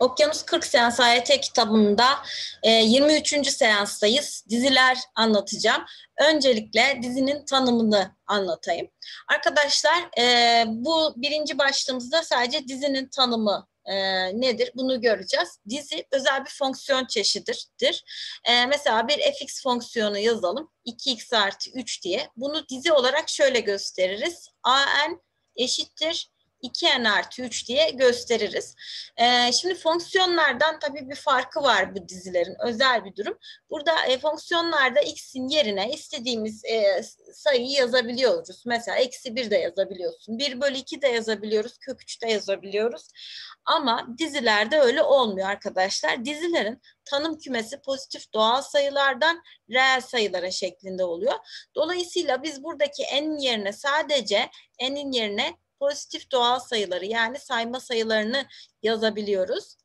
Okyanus 40 Seans AYT kitabında e, 23. seanstayız. Diziler anlatacağım. Öncelikle dizinin tanımını anlatayım. Arkadaşlar e, bu birinci başlığımızda sadece dizinin tanımı e, nedir? Bunu göreceğiz. Dizi özel bir fonksiyon çeşididir. E, mesela bir fx fonksiyonu yazalım. 2x artı 3 diye. Bunu dizi olarak şöyle gösteririz. an eşittir 2n artı 3 diye gösteririz. Ee, şimdi fonksiyonlardan tabii bir farkı var bu dizilerin özel bir durum. Burada e, fonksiyonlarda x'in yerine istediğimiz e, sayıyı yazabiliyoruz. Mesela eksi 1 de yazabiliyorsun. 1 bölü 2 de yazabiliyoruz. Kök 3 de yazabiliyoruz. Ama dizilerde öyle olmuyor arkadaşlar. Dizilerin tanım kümesi pozitif doğal sayılardan reel sayılara şeklinde oluyor. Dolayısıyla biz buradaki n'in yerine sadece n'in yerine pozitif doğal sayıları yani sayma sayılarını yazabiliyoruz.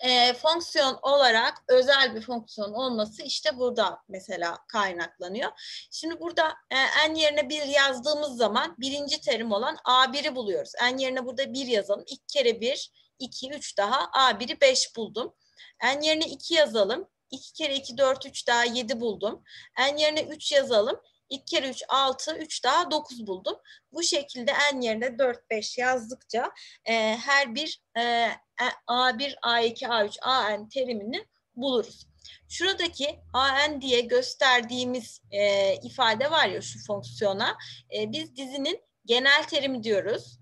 E, fonksiyon olarak özel bir fonksiyon olması işte burada mesela kaynaklanıyor. Şimdi burada e, n yerine bir yazdığımız zaman birinci terim olan a1'i buluyoruz. n yerine burada bir yazalım. 2 kere 1, 2, 3 daha a1'i 5 buldum. n yerine 2 yazalım. 2 kere 2, 4, 3 daha 7 buldum. n yerine 3 yazalım. 2 kere 3 6, 3 daha 9 buldum. Bu şekilde n yerine 4, 5 yazdıkça e, her bir e, A1, A2, A3, AN terimini buluruz. Şuradaki AN diye gösterdiğimiz e, ifade var ya şu fonksiyona. E, biz dizinin genel terimi diyoruz.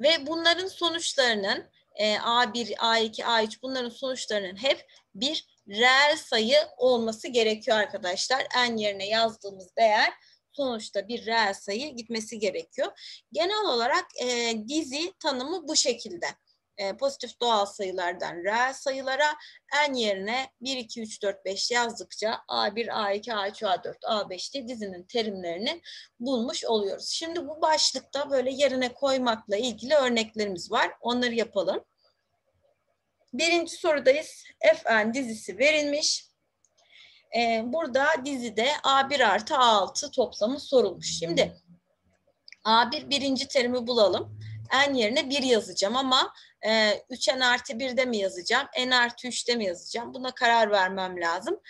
Ve bunların sonuçlarının e, A1, A2, A3 bunların sonuçlarının hep bir reel sayı olması gerekiyor arkadaşlar. En yerine yazdığımız değer sonuçta bir reel sayı gitmesi gerekiyor. Genel olarak e, dizi tanımı bu şekilde. E, pozitif doğal sayılardan reel sayılara en yerine 1, 2, 3, 4, 5 yazdıkça A1, A2, A3, A4, A5 diye dizinin terimlerini bulmuş oluyoruz. Şimdi bu başlıkta böyle yerine koymakla ilgili örneklerimiz var. Onları yapalım. Birinci sorudayız. Fn dizisi verilmiş. Ee, burada dizide A1 artı A6 toplamı sorulmuş. Şimdi A1 birinci terimi bulalım. N yerine 1 yazacağım ama e, 3N artı 1'de mi yazacağım? N artı 3'te mi yazacağım? Buna karar vermem lazım.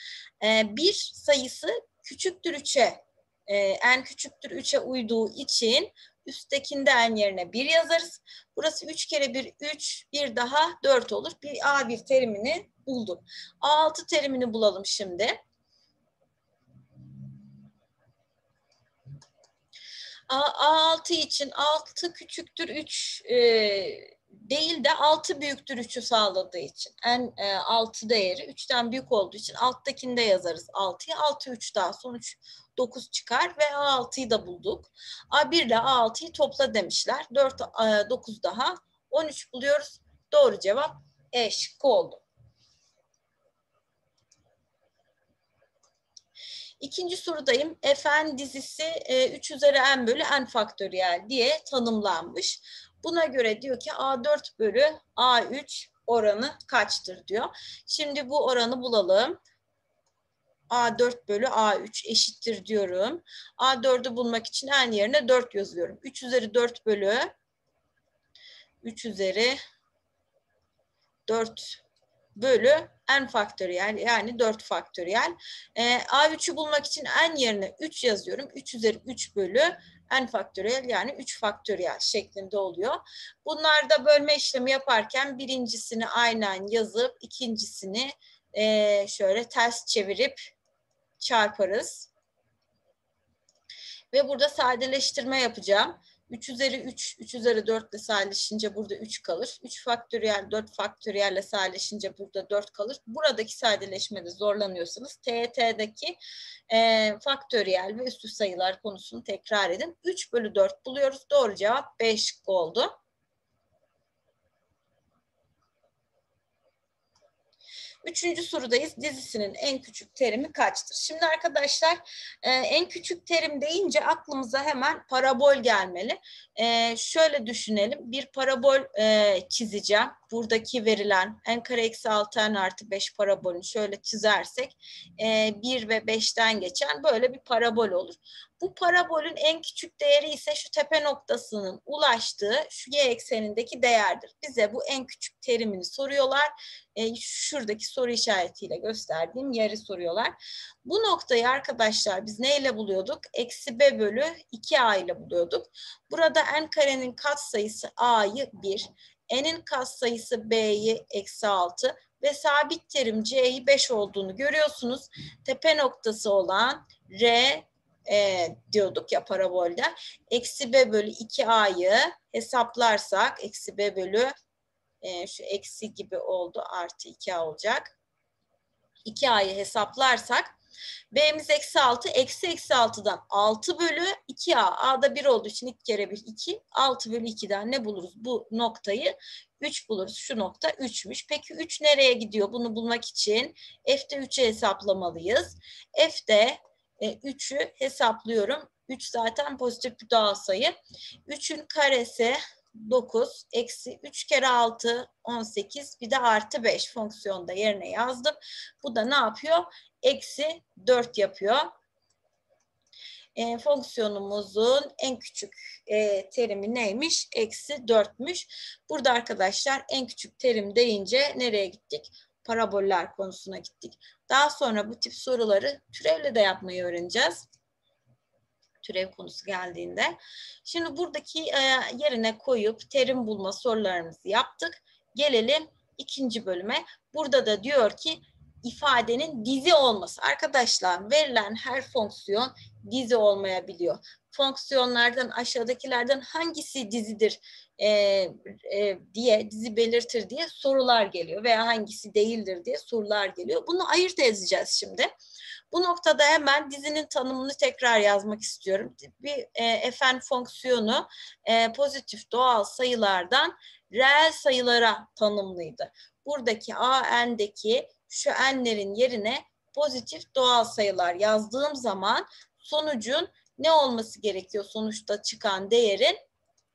E, 1 sayısı küçüktür 3'e. E, N küçüktür 3'e uyduğu için Üsttekinde en yerine 1 yazarız. Burası 3 kere 1 3, bir daha 4 olur. Bir A1 terimini buldum. A6 terimini bulalım şimdi. A6 için 6 küçüktür 3 e, değil de 6 büyüktür 3'ü sağladığı için. En e, 6 değeri 3'ten büyük olduğu için alttakinde yazarız 6'yı. 6 3 daha sonuç 9 çıkar ve A6'yı da bulduk. A1 ile A6'yı topla demişler. 4, 9 daha 13 buluyoruz. Doğru cevap E şıkkı oldu. İkinci sorudayım. Fn dizisi 3 üzeri n bölü n faktöriyel diye tanımlanmış. Buna göre diyor ki A4 bölü A3 oranı kaçtır diyor. Şimdi bu oranı bulalım. A4 bölü A3 eşittir diyorum. A4'ü bulmak için en yerine 4 yazıyorum. 3 üzeri 4 bölü 3 üzeri 4 bölü n faktöriyel yani 4 faktöriyel. Ee, A3'ü bulmak için n yerine 3 yazıyorum. 3 üzeri 3 bölü n faktöriyel yani 3 faktöriyel şeklinde oluyor. Bunlarda bölme işlemi yaparken birincisini aynen yazıp ikincisini e, şöyle ters çevirip çarparız. Ve burada sadeleştirme yapacağım. 3 üzeri 3, 3 üzeri 4 ile sadeleşince burada 3 kalır. 3 faktöriyel, 4 faktöriyel ile sadeleşince burada 4 kalır. Buradaki sadeleşmede zorlanıyorsanız TET'deki e, faktöriyel ve üstü sayılar konusunu tekrar edin. 3 bölü 4 buluyoruz. Doğru cevap 5 oldu. Üçüncü sorudayız. Dizisinin en küçük terimi kaçtır? Şimdi arkadaşlar e, en küçük terim deyince aklımıza hemen parabol gelmeli. E, şöyle düşünelim. Bir parabol e, çizeceğim. Buradaki verilen n kare eksi 6 n artı 5 parabolünü şöyle çizersek e, 1 ve 5'ten geçen böyle bir parabol olur. Bu parabolün en küçük değeri ise şu tepe noktasının ulaştığı şu y eksenindeki değerdir. Bize bu en küçük terimini soruyorlar. E, şuradaki soru işaretiyle gösterdiğim yeri soruyorlar. Bu noktayı arkadaşlar biz neyle buluyorduk? Eksi b bölü 2a ile buluyorduk. Burada n karenin katsayısı a'yı 1, n'in katsayısı b'yi eksi 6 ve sabit terim c'yi 5 olduğunu görüyorsunuz. Tepe noktası olan r e, diyorduk ya parabolde. Eksi b bölü 2a'yı hesaplarsak eksi b bölü e, şu eksi gibi oldu artı 2a olacak. 2a'yı hesaplarsak B'miz eksi 6. Eksi eksi 6'dan 6 bölü 2A. A'da 1 olduğu için 2 kere 1 2. 6 bölü 2'den ne buluruz? Bu noktayı 3 buluruz. Şu nokta 3'müş. Peki 3 nereye gidiyor? Bunu bulmak için F'de 3'ü hesaplamalıyız. F'de e, 3'ü hesaplıyorum. 3 zaten pozitif bir doğal sayı. 3'ün karesi 9 eksi 3 kere 6 18 bir de artı 5 fonksiyonda yerine yazdım. Bu da ne yapıyor? Eksi 4 yapıyor. E, fonksiyonumuzun en küçük e, terimi neymiş? Eksi 4'müş. Burada arkadaşlar en küçük terim deyince nereye gittik? Paraboller konusuna gittik. Daha sonra bu tip soruları türevle de yapmayı öğreneceğiz türev konusu geldiğinde. Şimdi buradaki e, yerine koyup terim bulma sorularımızı yaptık. Gelelim ikinci bölüme. Burada da diyor ki ifadenin dizi olması. Arkadaşlar verilen her fonksiyon dizi olmayabiliyor. Fonksiyonlardan aşağıdakilerden hangisi dizidir e, e, diye dizi belirtir diye sorular geliyor veya hangisi değildir diye sorular geliyor. Bunu ayırt edeceğiz şimdi. Bu noktada hemen dizinin tanımını tekrar yazmak istiyorum. Bir e, fn fonksiyonu e, pozitif doğal sayılardan reel sayılara tanımlıydı. Buradaki a n'deki şu n'lerin yerine pozitif doğal sayılar yazdığım zaman sonucun ne olması gerekiyor? Sonuçta çıkan değerin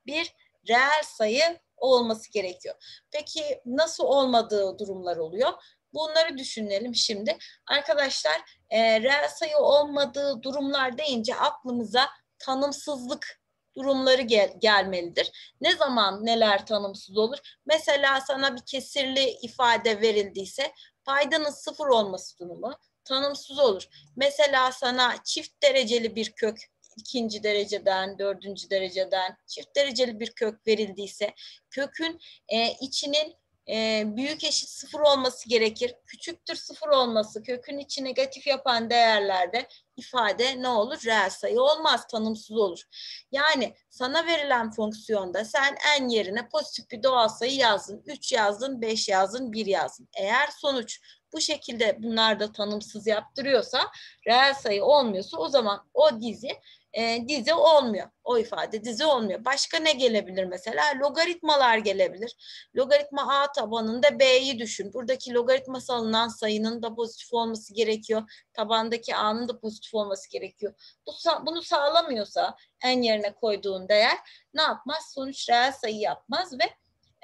bir reel sayı olması gerekiyor. Peki nasıl olmadığı durumlar oluyor? Bunları düşünelim şimdi. Arkadaşlar e, reel sayı olmadığı durumlar deyince aklımıza tanımsızlık durumları gel gelmelidir. Ne zaman neler tanımsız olur? Mesela sana bir kesirli ifade verildiyse paydanın sıfır olması durumu tanımsız olur. Mesela sana çift dereceli bir kök ikinci dereceden, dördüncü dereceden çift dereceli bir kök verildiyse kökün e, içinin e, büyük eşit sıfır olması gerekir. Küçüktür sıfır olması kökün içi negatif yapan değerlerde ifade ne olur? Reel sayı olmaz, tanımsız olur. Yani sana verilen fonksiyonda sen n yerine pozitif bir doğal sayı yazdın. 3 yazdın, 5 yazdın, 1 yazdın. Eğer sonuç bu şekilde bunlar da tanımsız yaptırıyorsa, reel sayı olmuyorsa o zaman o dizi e, dizi olmuyor. O ifade dizi olmuyor. Başka ne gelebilir mesela? Logaritmalar gelebilir. Logaritma A tabanında B'yi düşün. Buradaki logaritması alınan sayının da pozitif olması gerekiyor. Tabandaki A'nın da pozitif olması gerekiyor. Bu, bunu sağlamıyorsa en yerine koyduğun değer ne yapmaz? Sonuç reel sayı yapmaz ve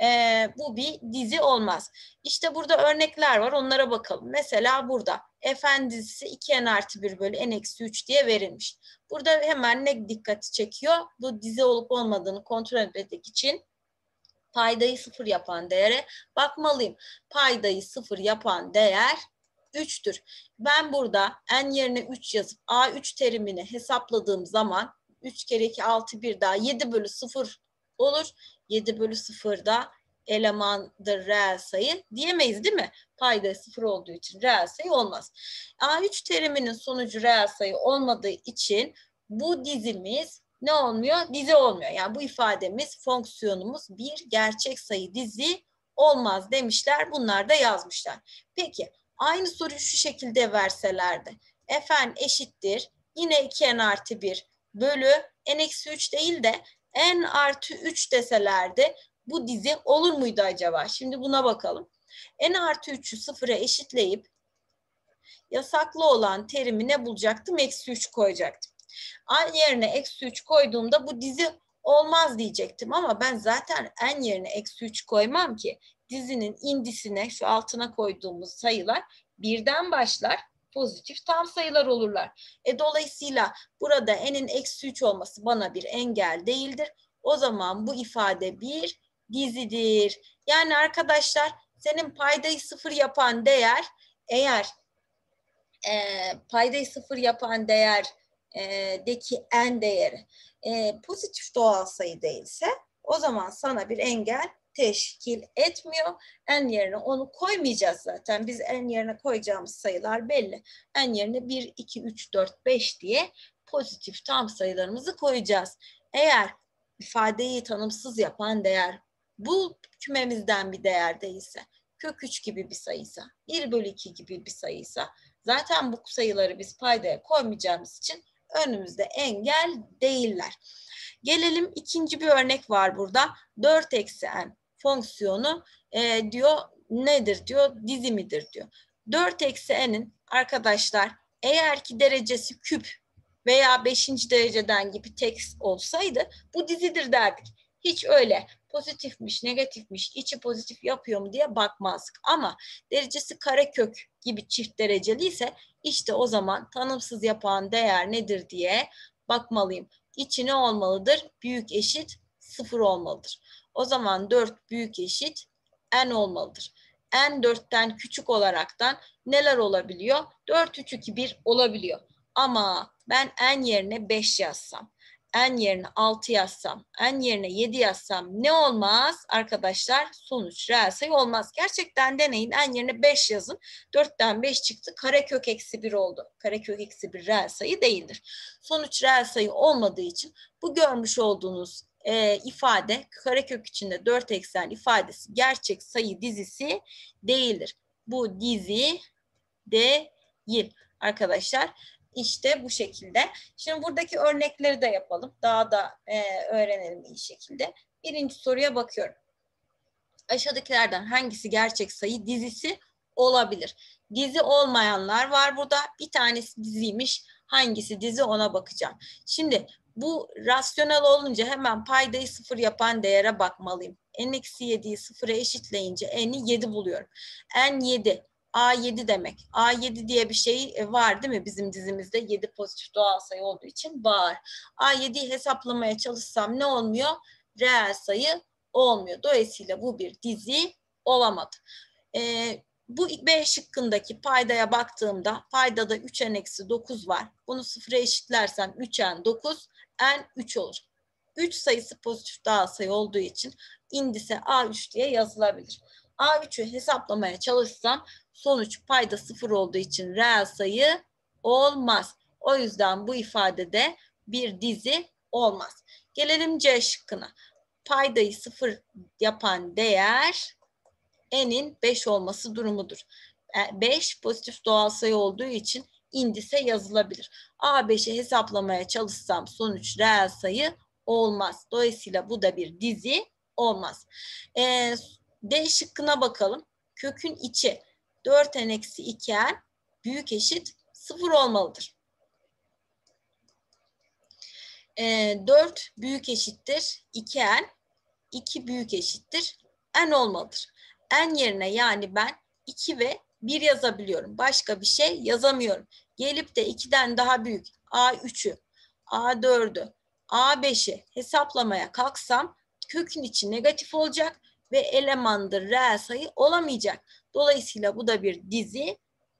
e, bu bir dizi olmaz. İşte burada örnekler var onlara bakalım. Mesela burada fn dizisi 2n artı 1 bölü n eksi 3 diye verilmiş. Burada hemen ne dikkati çekiyor? Bu dizi olup olmadığını kontrol etmek için paydayı sıfır yapan değere bakmalıyım. Paydayı sıfır yapan değer 3'tür. Ben burada n yerine 3 yazıp a3 terimini hesapladığım zaman 3 kere 2 6 1 daha 7 bölü 0 olur. 7 bölü 0'da elemandır reel sayı diyemeyiz değil mi? Payda sıfır olduğu için reel sayı olmaz. A3 teriminin sonucu reel sayı olmadığı için bu dizimiz ne olmuyor? Dizi olmuyor. Yani bu ifademiz, fonksiyonumuz bir gerçek sayı dizi olmaz demişler. Bunlar da yazmışlar. Peki aynı soruyu şu şekilde verselerdi. Fn eşittir. Yine 2n artı 1 bölü n eksi 3 değil de n artı 3 deselerdi bu dizi olur muydu acaba? Şimdi buna bakalım. N artı 3'ü sıfıra eşitleyip yasaklı olan terimi ne bulacaktım? Eksi 3 koyacaktım. N yerine eksi 3 koyduğumda bu dizi olmaz diyecektim ama ben zaten N yerine eksi 3 koymam ki. Dizinin indisine şu altına koyduğumuz sayılar birden başlar pozitif tam sayılar olurlar. E dolayısıyla burada n'in eksi 3 olması bana bir engel değildir. O zaman bu ifade 1 gizlidir. Yani arkadaşlar senin paydayı sıfır yapan değer eğer e, paydayı sıfır yapan değer e, deki en değeri e, pozitif doğal sayı değilse o zaman sana bir engel teşkil etmiyor. En yerine onu koymayacağız zaten. Biz en yerine koyacağımız sayılar belli. En yerine 1, 2, 3, 4, 5 diye pozitif tam sayılarımızı koyacağız. Eğer ifadeyi tanımsız yapan değer bu kümemizden bir değer değilse, kök 3 gibi bir sayıysa, 1 bölü 2 gibi bir sayıysa zaten bu sayıları biz paydaya koymayacağımız için önümüzde engel değiller. Gelelim ikinci bir örnek var burada. 4 eksi n fonksiyonu e, diyor nedir diyor dizimidir diyor. 4 eksi n'in arkadaşlar eğer ki derecesi küp veya 5. dereceden gibi tek olsaydı bu dizidir derdik. Hiç öyle pozitifmiş, negatifmiş, içi pozitif yapıyor mu diye bakmazdık. Ama derecesi karekök gibi çift dereceli ise işte o zaman tanımsız yapan değer nedir diye bakmalıyım. İçi ne olmalıdır? Büyük eşit sıfır olmalıdır. O zaman 4 büyük eşit n olmalıdır. n 4'ten küçük olaraktan neler olabiliyor? 4, 3, 2, 1 olabiliyor. Ama ben n yerine 5 yazsam, n yerine 6 yazsam, n yerine 7 yazsam ne olmaz arkadaşlar? Sonuç reel sayı olmaz. Gerçekten deneyin n yerine 5 yazın. 4'ten 5 çıktı. Karekök eksi 1 oldu. Karekök eksi 1 reel sayı değildir. Sonuç reel sayı olmadığı için bu görmüş olduğunuz e, ifade karekök içinde 4 eksen ifadesi gerçek sayı dizisi değildir. Bu dizi değil arkadaşlar. İşte bu şekilde. Şimdi buradaki örnekleri de yapalım. Daha da e, öğrenelim iyi şekilde. Birinci soruya bakıyorum. Aşağıdakilerden hangisi gerçek sayı dizisi olabilir? Dizi olmayanlar var burada. Bir tanesi diziymiş. Hangisi dizi ona bakacağım. Şimdi bu rasyonel olunca hemen paydayı sıfır yapan değere bakmalıyım. n eksi 7'yi sıfıra eşitleyince n'i 7 buluyorum. n 7 A7 demek. A7 diye bir şey e, var değil mi bizim dizimizde? 7 pozitif doğal sayı olduğu için var. A7'yi hesaplamaya çalışsam ne olmuyor? Reel sayı olmuyor. Dolayısıyla bu bir dizi olamadı. Ee, bu B şıkkındaki paydaya baktığımda paydada 3n eksi 9 var. Bunu sıfıra eşitlersem 3n 9, n 3 olur. 3 sayısı pozitif doğal sayı olduğu için indise A3 diye yazılabilir. A3'ü hesaplamaya çalışsam sonuç payda sıfır olduğu için reel sayı olmaz. O yüzden bu ifadede bir dizi olmaz. Gelelim C şıkkına. Paydayı sıfır yapan değer n'in 5 olması durumudur. 5 e, pozitif doğal sayı olduğu için indise yazılabilir. A5'i hesaplamaya çalışsam sonuç reel sayı olmaz. Dolayısıyla bu da bir dizi olmaz. E, D şıkkına bakalım. Kökün içi 4n eksi 2n büyük eşit 0 olmalıdır. E, 4 büyük eşittir 2n, 2 büyük eşittir n olmalıdır. n yerine yani ben 2 ve 1 yazabiliyorum. Başka bir şey yazamıyorum. Gelip de 2'den daha büyük A3'ü, A4'ü, A5'i hesaplamaya kalksam kökün içi negatif olacak ve elemandır reel sayı olamayacak. Dolayısıyla bu da bir dizi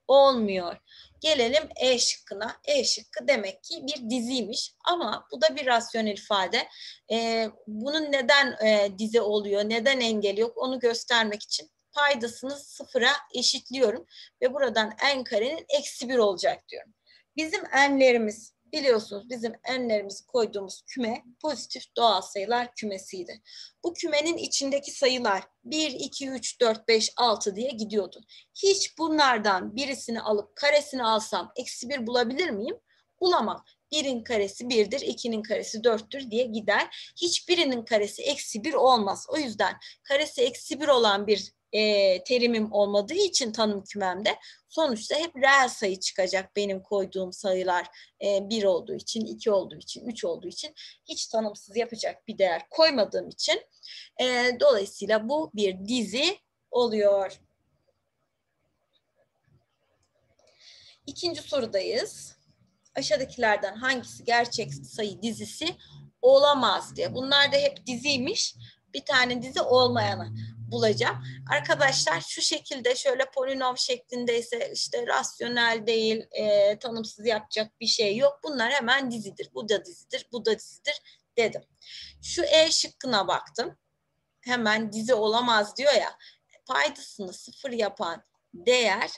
olmuyor. Gelelim E şıkkına. E şıkkı demek ki bir diziymiş ama bu da bir rasyonel ifade. Ee, bunun neden e, dizi oluyor, neden engel yok onu göstermek için paydasını sıfıra eşitliyorum ve buradan n karenin eksi bir olacak diyorum. Bizim n'lerimiz biliyorsunuz bizim n'lerimizi koyduğumuz küme pozitif doğal sayılar kümesiydi. Bu kümenin içindeki sayılar 1, 2, 3, 4, 5, 6 diye gidiyordu. Hiç bunlardan birisini alıp karesini alsam eksi bir bulabilir miyim? Bulamam. Birin karesi birdir, ikinin karesi dörttür diye gider. Hiçbirinin karesi eksi bir olmaz. O yüzden karesi eksi bir olan bir e, terimim olmadığı için tanım kümemde sonuçta hep reel sayı çıkacak benim koyduğum sayılar e, 1 olduğu için, 2 olduğu için, 3 olduğu için hiç tanımsız yapacak bir değer koymadığım için e, dolayısıyla bu bir dizi oluyor. İkinci sorudayız. Aşağıdakilerden hangisi gerçek sayı dizisi olamaz diye. Bunlar da hep diziymiş. Bir tane dizi olmayanı bulacağım. Arkadaşlar şu şekilde şöyle polinom şeklindeyse işte rasyonel değil, e, tanımsız yapacak bir şey yok. Bunlar hemen dizidir. Bu da dizidir, bu da dizidir dedim. Şu E şıkkına baktım. Hemen dizi olamaz diyor ya. Paydasını sıfır yapan değer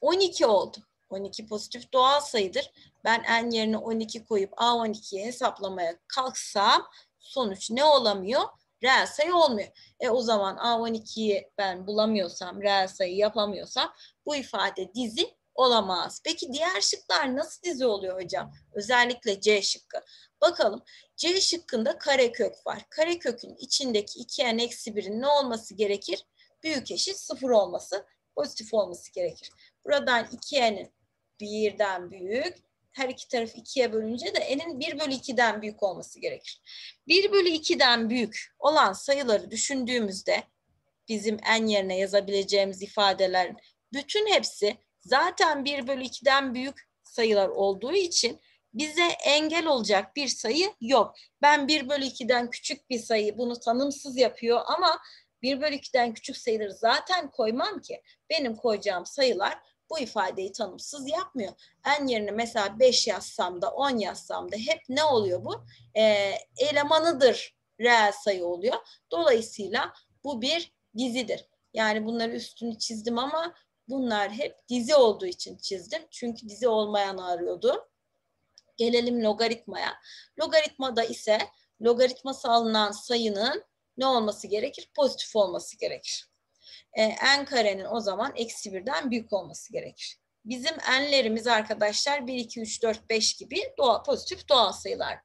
12 oldu. 12 pozitif doğal sayıdır. Ben n yerine 12 koyup A12'ye hesaplamaya kalksam sonuç ne olamıyor? Reel sayı olmuyor. E o zaman A12'yi ben bulamıyorsam, reel sayı yapamıyorsam bu ifade dizi olamaz. Peki diğer şıklar nasıl dizi oluyor hocam? Özellikle C şıkkı. Bakalım C şıkkında karekök var. Karekökün içindeki 2n eksi 1'in ne olması gerekir? Büyük eşit 0 olması, pozitif olması gerekir. Buradan 2n'in birden büyük, her iki tarafı ikiye bölünce de n'in 1 bölü 2'den büyük olması gerekir. 1 bölü 2'den büyük olan sayıları düşündüğümüzde bizim n yerine yazabileceğimiz ifadelerin bütün hepsi zaten 1 bölü 2'den büyük sayılar olduğu için bize engel olacak bir sayı yok. Ben 1 bölü 2'den küçük bir sayı bunu tanımsız yapıyor ama 1 bölü 2'den küçük sayıları zaten koymam ki. Benim koyacağım sayılar bu ifadeyi tanımsız yapmıyor. En yerine mesela 5 yazsam da 10 yazsam da hep ne oluyor bu? Ee, elemanıdır reel sayı oluyor. Dolayısıyla bu bir dizidir. Yani bunları üstünü çizdim ama bunlar hep dizi olduğu için çizdim. Çünkü dizi olmayanı arıyordum. Gelelim logaritmaya. Logaritmada ise logaritması alınan sayının ne olması gerekir? Pozitif olması gerekir. Ee, n karenin o zaman eksi birden büyük olması gerekir. Bizim n'lerimiz arkadaşlar 1, 2, 3, 4, 5 gibi doğal, pozitif doğal sayılar.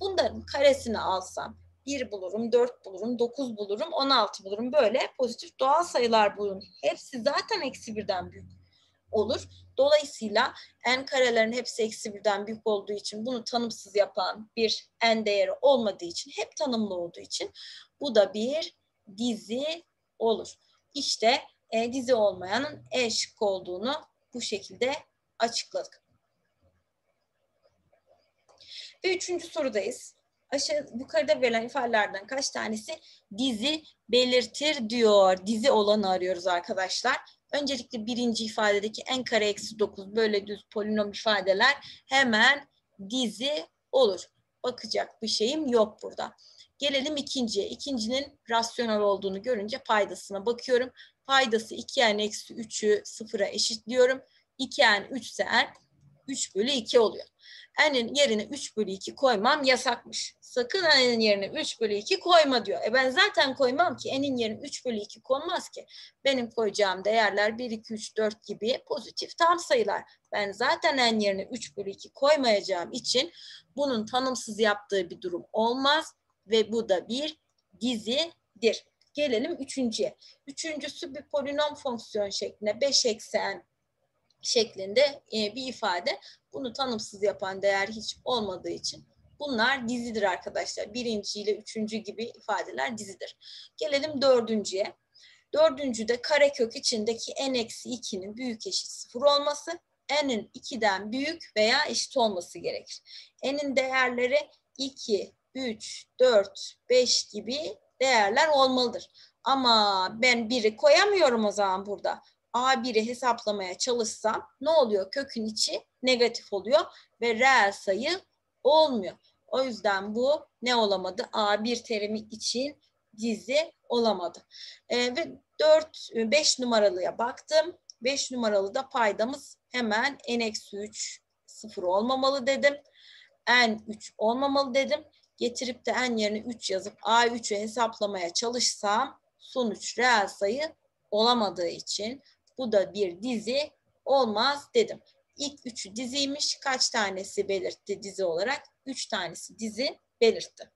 Bunların karesini alsam 1 bulurum, 4 bulurum, 9 bulurum, 16 bulurum. Böyle pozitif doğal sayılar bulun. Hepsi zaten eksi birden büyük olur. Dolayısıyla n karelerin hepsi eksi birden büyük olduğu için bunu tanımsız yapan bir n değeri olmadığı için hep tanımlı olduğu için bu da bir dizi olur. İşte e, dizi olmayanın E şıkkı olduğunu bu şekilde açıkladık. Ve üçüncü sorudayız. Aşağı yukarıda verilen ifadelerden kaç tanesi dizi belirtir diyor. Dizi olanı arıyoruz arkadaşlar. Öncelikle birinci ifadedeki n kare eksi 9 böyle düz polinom ifadeler hemen dizi olur. Bakacak bir şeyim yok burada. Gelelim ikinciye. İkincinin rasyonel olduğunu görünce paydasına bakıyorum. Paydası 2n eksi 3'ü sıfıra eşitliyorum. 2n 3 ise n 3 bölü 2 oluyor. n'in yerine 3 bölü 2 koymam yasakmış. Sakın n'in yerine 3 bölü 2 koyma diyor. E ben zaten koymam ki n'in yerine 3 bölü 2 konmaz ki. Benim koyacağım değerler 1, 2, 3, 4 gibi pozitif tam sayılar. Ben zaten n yerine 3 bölü 2 koymayacağım için bunun tanımsız yaptığı bir durum olmaz ve bu da bir dizidir. Gelelim üçüncüye. Üçüncüsü bir polinom fonksiyon şeklinde 5 eksen şeklinde e, bir ifade. Bunu tanımsız yapan değer hiç olmadığı için bunlar dizidir arkadaşlar. Birinci ile üçüncü gibi ifadeler dizidir. Gelelim dördüncüye. Dördüncüde karekök içindeki n eksi 2'nin büyük eşit sıfır olması, n'in 2'den büyük veya eşit olması gerekir. n'in değerleri 2, 3, 4, 5 gibi değerler olmalıdır. Ama ben biri koyamıyorum o zaman burada. A1'i hesaplamaya çalışsam ne oluyor? Kökün içi negatif oluyor ve reel sayı olmuyor. O yüzden bu ne olamadı? A1 terimi için dizi olamadı. E, ve 4, 5 numaralıya baktım. 5 numaralı da paydamız hemen n-3 sıfır olmamalı dedim. n3 olmamalı dedim. Getirip de n yerine 3 yazıp a3'ü hesaplamaya çalışsam sonuç reel sayı olamadığı için bu da bir dizi olmaz dedim. İlk üçü diziymiş. Kaç tanesi belirtti dizi olarak? Üç tanesi dizi belirtti.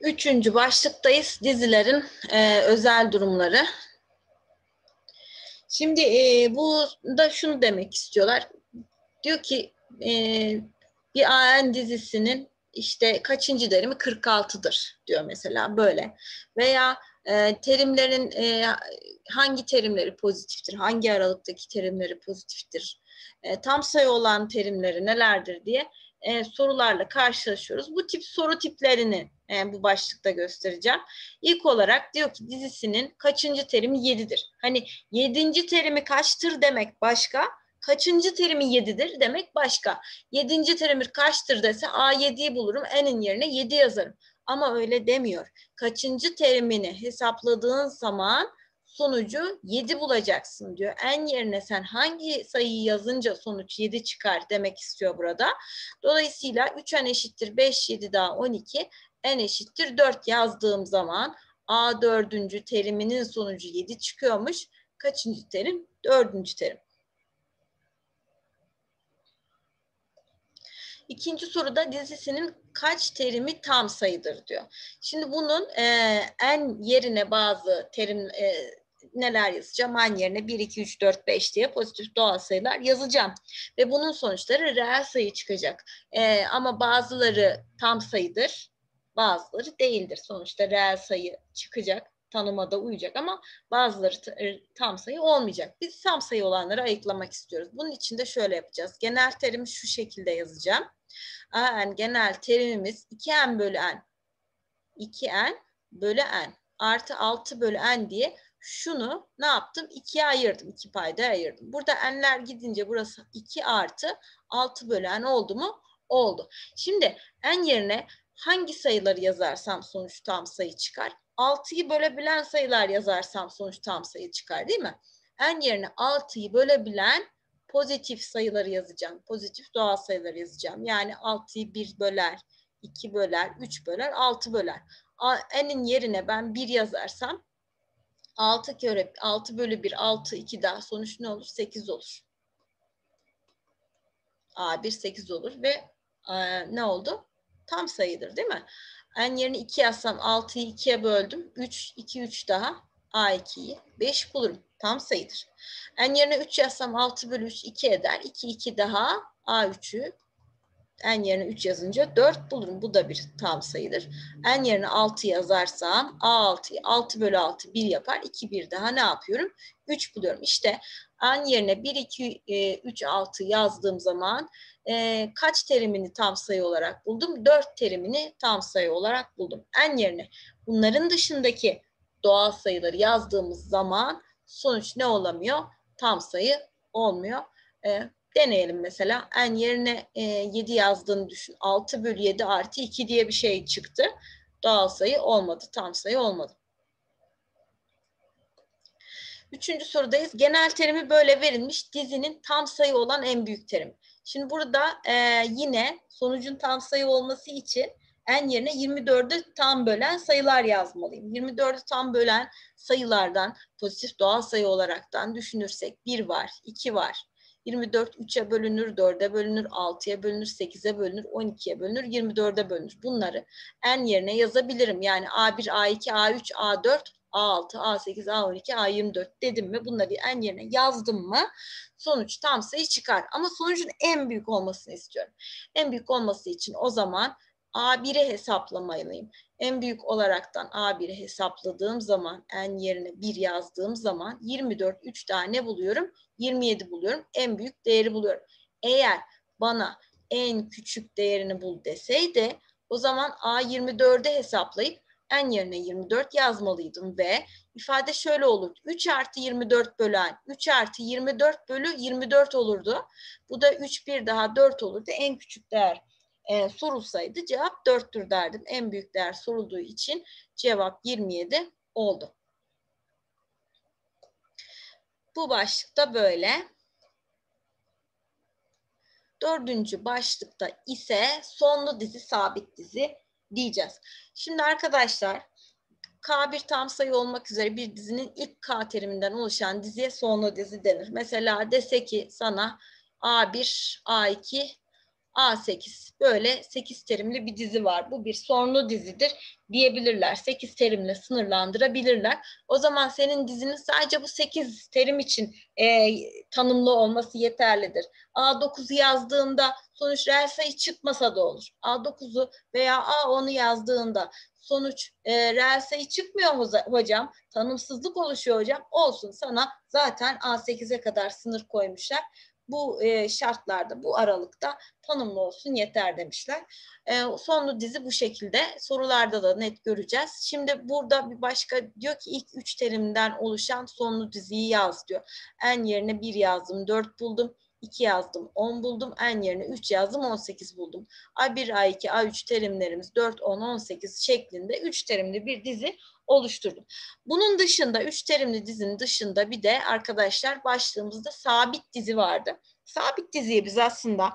Üçüncü başlıktayız. Dizilerin e, özel durumları. Şimdi e, bu da şunu demek istiyorlar. Diyor ki e, bir AN dizisinin işte kaçıncı terimi 46'dır diyor mesela böyle. Veya e, terimlerin e, hangi terimleri pozitiftir, hangi aralıktaki terimleri pozitiftir, e, tam sayı olan terimleri nelerdir diye e, sorularla karşılaşıyoruz. Bu tip soru tiplerini e, bu başlıkta göstereceğim. İlk olarak diyor ki dizisinin kaçıncı terimi 7'dir. Hani yedinci terimi kaçtır demek başka, kaçıncı terimi 7'dir demek başka. Yedinci terimi kaçtır dese A7'yi bulurum, N'in yerine 7 yazarım. Ama öyle demiyor. Kaçıncı terimini hesapladığın zaman sonucu 7 bulacaksın diyor. En yerine sen hangi sayıyı yazınca sonuç 7 çıkar demek istiyor burada. Dolayısıyla 3n eşittir 5, 7 daha 12, n eşittir 4 yazdığım zaman A dördüncü teriminin sonucu 7 çıkıyormuş. Kaçıncı terim? Dördüncü terim. İkinci soruda dizisinin kaç terimi tam sayıdır diyor. Şimdi bunun e, en yerine bazı terim e, neler yazacağım? En yerine 1, 2, 3, 4, 5 diye pozitif doğal sayılar yazacağım. Ve bunun sonuçları reel sayı çıkacak. E, ama bazıları tam sayıdır, bazıları değildir. Sonuçta reel sayı çıkacak tanımada uyacak ama bazıları e, tam sayı olmayacak. Biz tam sayı olanları ayıklamak istiyoruz. Bunun için de şöyle yapacağız. Genel terimi şu şekilde yazacağım. En genel terimimiz 2n bölü n. 2n bölü n artı 6 bölü n diye şunu ne yaptım? 2'ye ayırdım. 2 payda ayırdım. Burada n'ler gidince burası 2 artı 6 bölü n oldu mu? Oldu. Şimdi n yerine hangi sayıları yazarsam sonuç tam sayı çıkar? 6'yı bölebilen sayılar yazarsam sonuç tam sayı çıkar değil mi? n yerine 6'yı bölebilen pozitif sayıları yazacağım. Pozitif doğal sayıları yazacağım. Yani 6'yı 1 böler, 2 böler, 3 böler, 6 böler. N'in yerine ben 1 yazarsam 6 kere 6 bölü 1, 6, 2 daha sonuç ne olur? 8 olur. A1 8 olur ve e, ne oldu? Tam sayıdır değil mi? N yerine 2 yazsam 6'yı 2'ye böldüm. 3, 2, 3 daha A2'yi 5 bulurum. Tam sayıdır. N yerine 3 yazsam 6 bölü 3 2 eder. 2, 2 daha A3'ü n yerine 3 yazınca 4 bulurum. Bu da bir tam sayıdır. n yerine 6 yazarsam a6'yı 6 bölü 6 1 yapar. 2 1 daha ne yapıyorum? 3 buluyorum. İşte n yerine 1 2 3 6 yazdığım zaman e, kaç terimini tam sayı olarak buldum? 4 terimini tam sayı olarak buldum. n yerine bunların dışındaki doğal sayıları yazdığımız zaman sonuç ne olamıyor? Tam sayı olmuyor. E, Deneyelim mesela. En yerine e, 7 yazdığını düşün. 6 bölü 7 artı 2 diye bir şey çıktı. Doğal sayı olmadı. Tam sayı olmadı. Üçüncü sorudayız. Genel terimi böyle verilmiş. Dizinin tam sayı olan en büyük terimi. Şimdi burada e, yine sonucun tam sayı olması için en yerine 24'ü tam bölen sayılar yazmalıyım. 24'ü tam bölen sayılardan pozitif doğal sayı olaraktan düşünürsek 1 var, 2 var, 24 3'e bölünür, 4'e bölünür, 6'ya bölünür, 8'e bölünür, 12'ye bölünür, 24'e bölünür. Bunları en yerine yazabilirim. Yani A1, A2, A3, A4, A6, A8, A12, A24 dedim mi bunları en yerine yazdım mı sonuç tam sayı çıkar. Ama sonucun en büyük olmasını istiyorum. En büyük olması için o zaman A1'i hesaplamalıyım. En büyük olaraktan A1'i hesapladığım zaman en yerine 1 yazdığım zaman 24 3 tane buluyorum. 27 buluyorum. En büyük değeri buluyorum. Eğer bana en küçük değerini bul deseydi o zaman A24'ü hesaplayıp en yerine 24 yazmalıydım ve ifade şöyle olurdu. 3 artı 24 bölen 3 artı 24 bölü 24 olurdu. Bu da 3 bir daha 4 olurdu. En küçük değer e, sorulsaydı cevap 4'tür derdim. En büyük değer sorulduğu için cevap 27 oldu. Bu başlıkta böyle. Dördüncü başlıkta ise sonlu dizi, sabit dizi diyeceğiz. Şimdi arkadaşlar K1 tam sayı olmak üzere bir dizinin ilk K teriminden oluşan diziye sonlu dizi denir. Mesela dese ki sana A1, A2, A8 böyle 8 terimli bir dizi var. Bu bir sonlu dizidir diyebilirler. 8 terimle sınırlandırabilirler. O zaman senin dizinin sadece bu 8 terim için e, tanımlı olması yeterlidir. A9'u yazdığında sonuç reel sayı çıkmasa da olur. A9'u veya A10'u yazdığında sonuç e, reel sayı çıkmıyor mu hocam? Tanımsızlık oluşuyor hocam. Olsun sana zaten A8'e kadar sınır koymuşlar bu e, şartlarda, bu aralıkta tanımlı olsun yeter demişler. E, sonlu dizi bu şekilde. Sorularda da net göreceğiz. Şimdi burada bir başka diyor ki ilk üç terimden oluşan sonlu diziyi yaz diyor. En yerine bir yazdım, dört buldum. 2 yazdım 10 buldum. En yerine 3 yazdım 18 buldum. A1, A2, A3 terimlerimiz 4, 10, 18 şeklinde 3 terimli bir dizi oluşturdum. Bunun dışında 3 terimli dizinin dışında bir de arkadaşlar başlığımızda sabit dizi vardı. Sabit diziyi biz aslında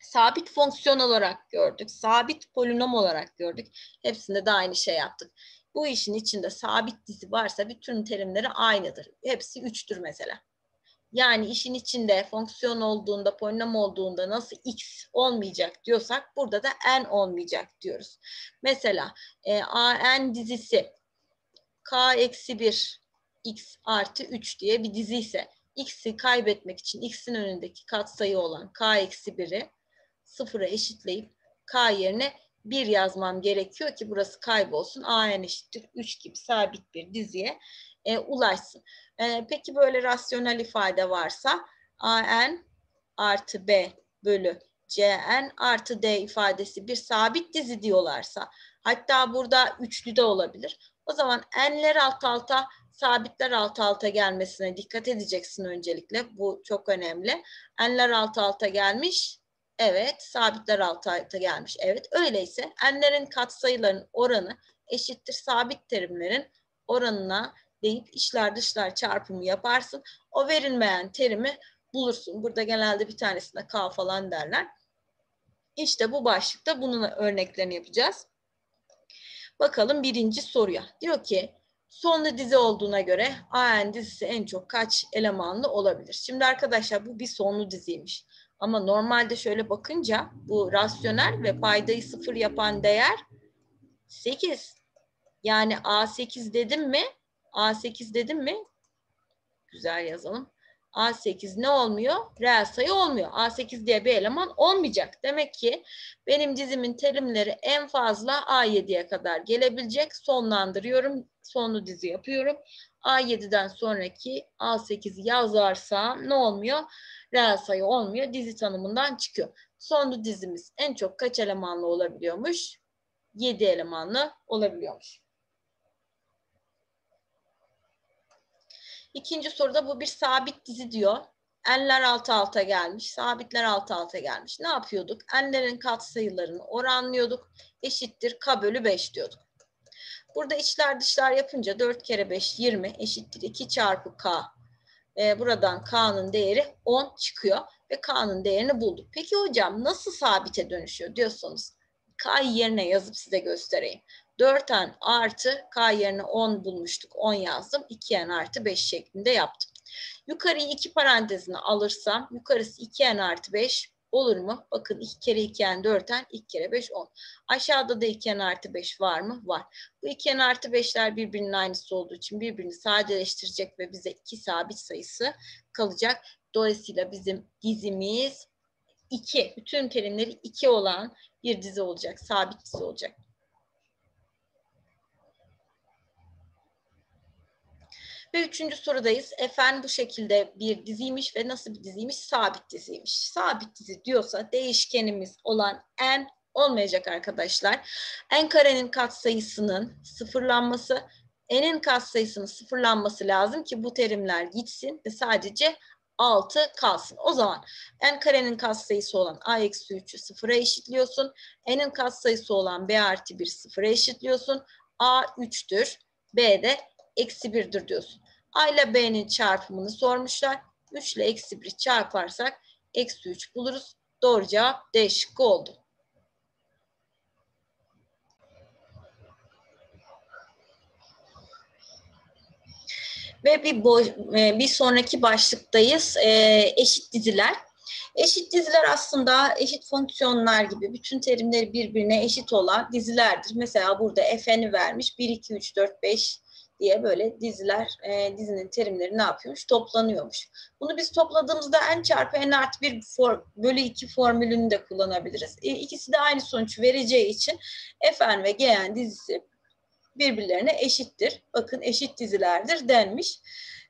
sabit fonksiyon olarak gördük. Sabit polinom olarak gördük. Hepsinde de aynı şey yaptık. Bu işin içinde sabit dizi varsa bütün terimleri aynıdır. Hepsi 3'tür mesela. Yani işin içinde fonksiyon olduğunda, polinom olduğunda nasıl x olmayacak diyorsak burada da n olmayacak diyoruz. Mesela e, a n dizisi k eksi 1 x artı 3 diye bir dizi ise x'i kaybetmek için x'in önündeki katsayı olan k eksi 1'i sıfıra eşitleyip k yerine 1 yazmam gerekiyor ki burası kaybolsun. a n eşittir 3 gibi sabit bir diziye e, ulaşsın. E, peki böyle rasyonel ifade varsa an artı b bölü cn artı d ifadesi bir sabit dizi diyorlarsa hatta burada üçlü de olabilir. O zaman n'ler alt alta sabitler alt alta gelmesine dikkat edeceksin öncelikle. Bu çok önemli. N'ler alt alta gelmiş. Evet. Sabitler alt alta gelmiş. Evet. Öyleyse n'lerin katsayıların oranı eşittir sabit terimlerin oranına deyip içler dışlar çarpımı yaparsın. O verilmeyen terimi bulursun. Burada genelde bir tanesinde K falan derler. İşte bu başlıkta bunun örneklerini yapacağız. Bakalım birinci soruya. Diyor ki sonlu dizi olduğuna göre AN dizisi en çok kaç elemanlı olabilir? Şimdi arkadaşlar bu bir sonlu diziymiş. Ama normalde şöyle bakınca bu rasyonel ve paydayı sıfır yapan değer 8. Yani A8 dedim mi A8 dedim mi? Güzel yazalım. A8 ne olmuyor? Reel sayı olmuyor. A8 diye bir eleman olmayacak. Demek ki benim dizimin terimleri en fazla A7'ye kadar gelebilecek. Sonlandırıyorum. Sonlu dizi yapıyorum. A7'den sonraki A8 yazarsam ne olmuyor? Reel sayı olmuyor. Dizi tanımından çıkıyor. Sonlu dizimiz en çok kaç elemanlı olabiliyormuş? 7 elemanlı olabiliyormuş. İkinci soruda bu bir sabit dizi diyor. N'ler alt alta gelmiş, sabitler alt alta gelmiş. Ne yapıyorduk? N'lerin katsayılarını oranlıyorduk. Eşittir K bölü 5 diyorduk. Burada içler dışlar yapınca 4 kere 5 20 eşittir 2 çarpı K. Ee, buradan K'nın değeri 10 çıkıyor ve K'nın değerini bulduk. Peki hocam nasıl sabite dönüşüyor diyorsanız K'yı yerine yazıp size göstereyim. 4n artı k yerine 10 bulmuştuk. 10 yazdım. 2n artı 5 şeklinde yaptım. Yukarıyı iki parantezine alırsam yukarısı 2n artı 5 olur mu? Bakın 2 kere 2n 4n 2 kere 5 10. Aşağıda da 2n artı 5 var mı? Var. Bu 2n artı 5'ler birbirinin aynısı olduğu için birbirini sadeleştirecek ve bize iki sabit sayısı kalacak. Dolayısıyla bizim dizimiz 2. Bütün terimleri 2 olan bir dizi olacak. Sabit dizi olacak. Ve üçüncü sorudayız. Fn bu şekilde bir diziymiş ve nasıl bir diziymiş? Sabit diziymiş. Sabit dizi diyorsa değişkenimiz olan n olmayacak arkadaşlar. n karenin katsayısının sıfırlanması, n'in katsayısının sıfırlanması lazım ki bu terimler gitsin ve sadece 6 kalsın. O zaman n karenin katsayısı olan a eksi 3'ü sıfıra eşitliyorsun. n'in katsayısı olan b artı 1 sıfıra eşitliyorsun. a 3'tür. b de eksi 1'dir diyorsun. A ile B'nin çarpımını sormuşlar. 3 ile eksi 1'i çarparsak eksi 3 buluruz. Doğru cevap D şıkkı oldu. Ve bir, e, bir sonraki başlıktayız. E, eşit diziler. Eşit diziler aslında eşit fonksiyonlar gibi bütün terimleri birbirine eşit olan dizilerdir. Mesela burada fn'i vermiş 1, 2, 3, 4, 5 diye böyle diziler, e, dizinin terimleri ne yapıyormuş? Toplanıyormuş. Bunu biz topladığımızda n çarpı n artı 1 for, bölü 2 formülünü de kullanabiliriz. E, ikisi de aynı sonuç vereceği için fn ve gn dizisi birbirlerine eşittir. Bakın eşit dizilerdir denmiş.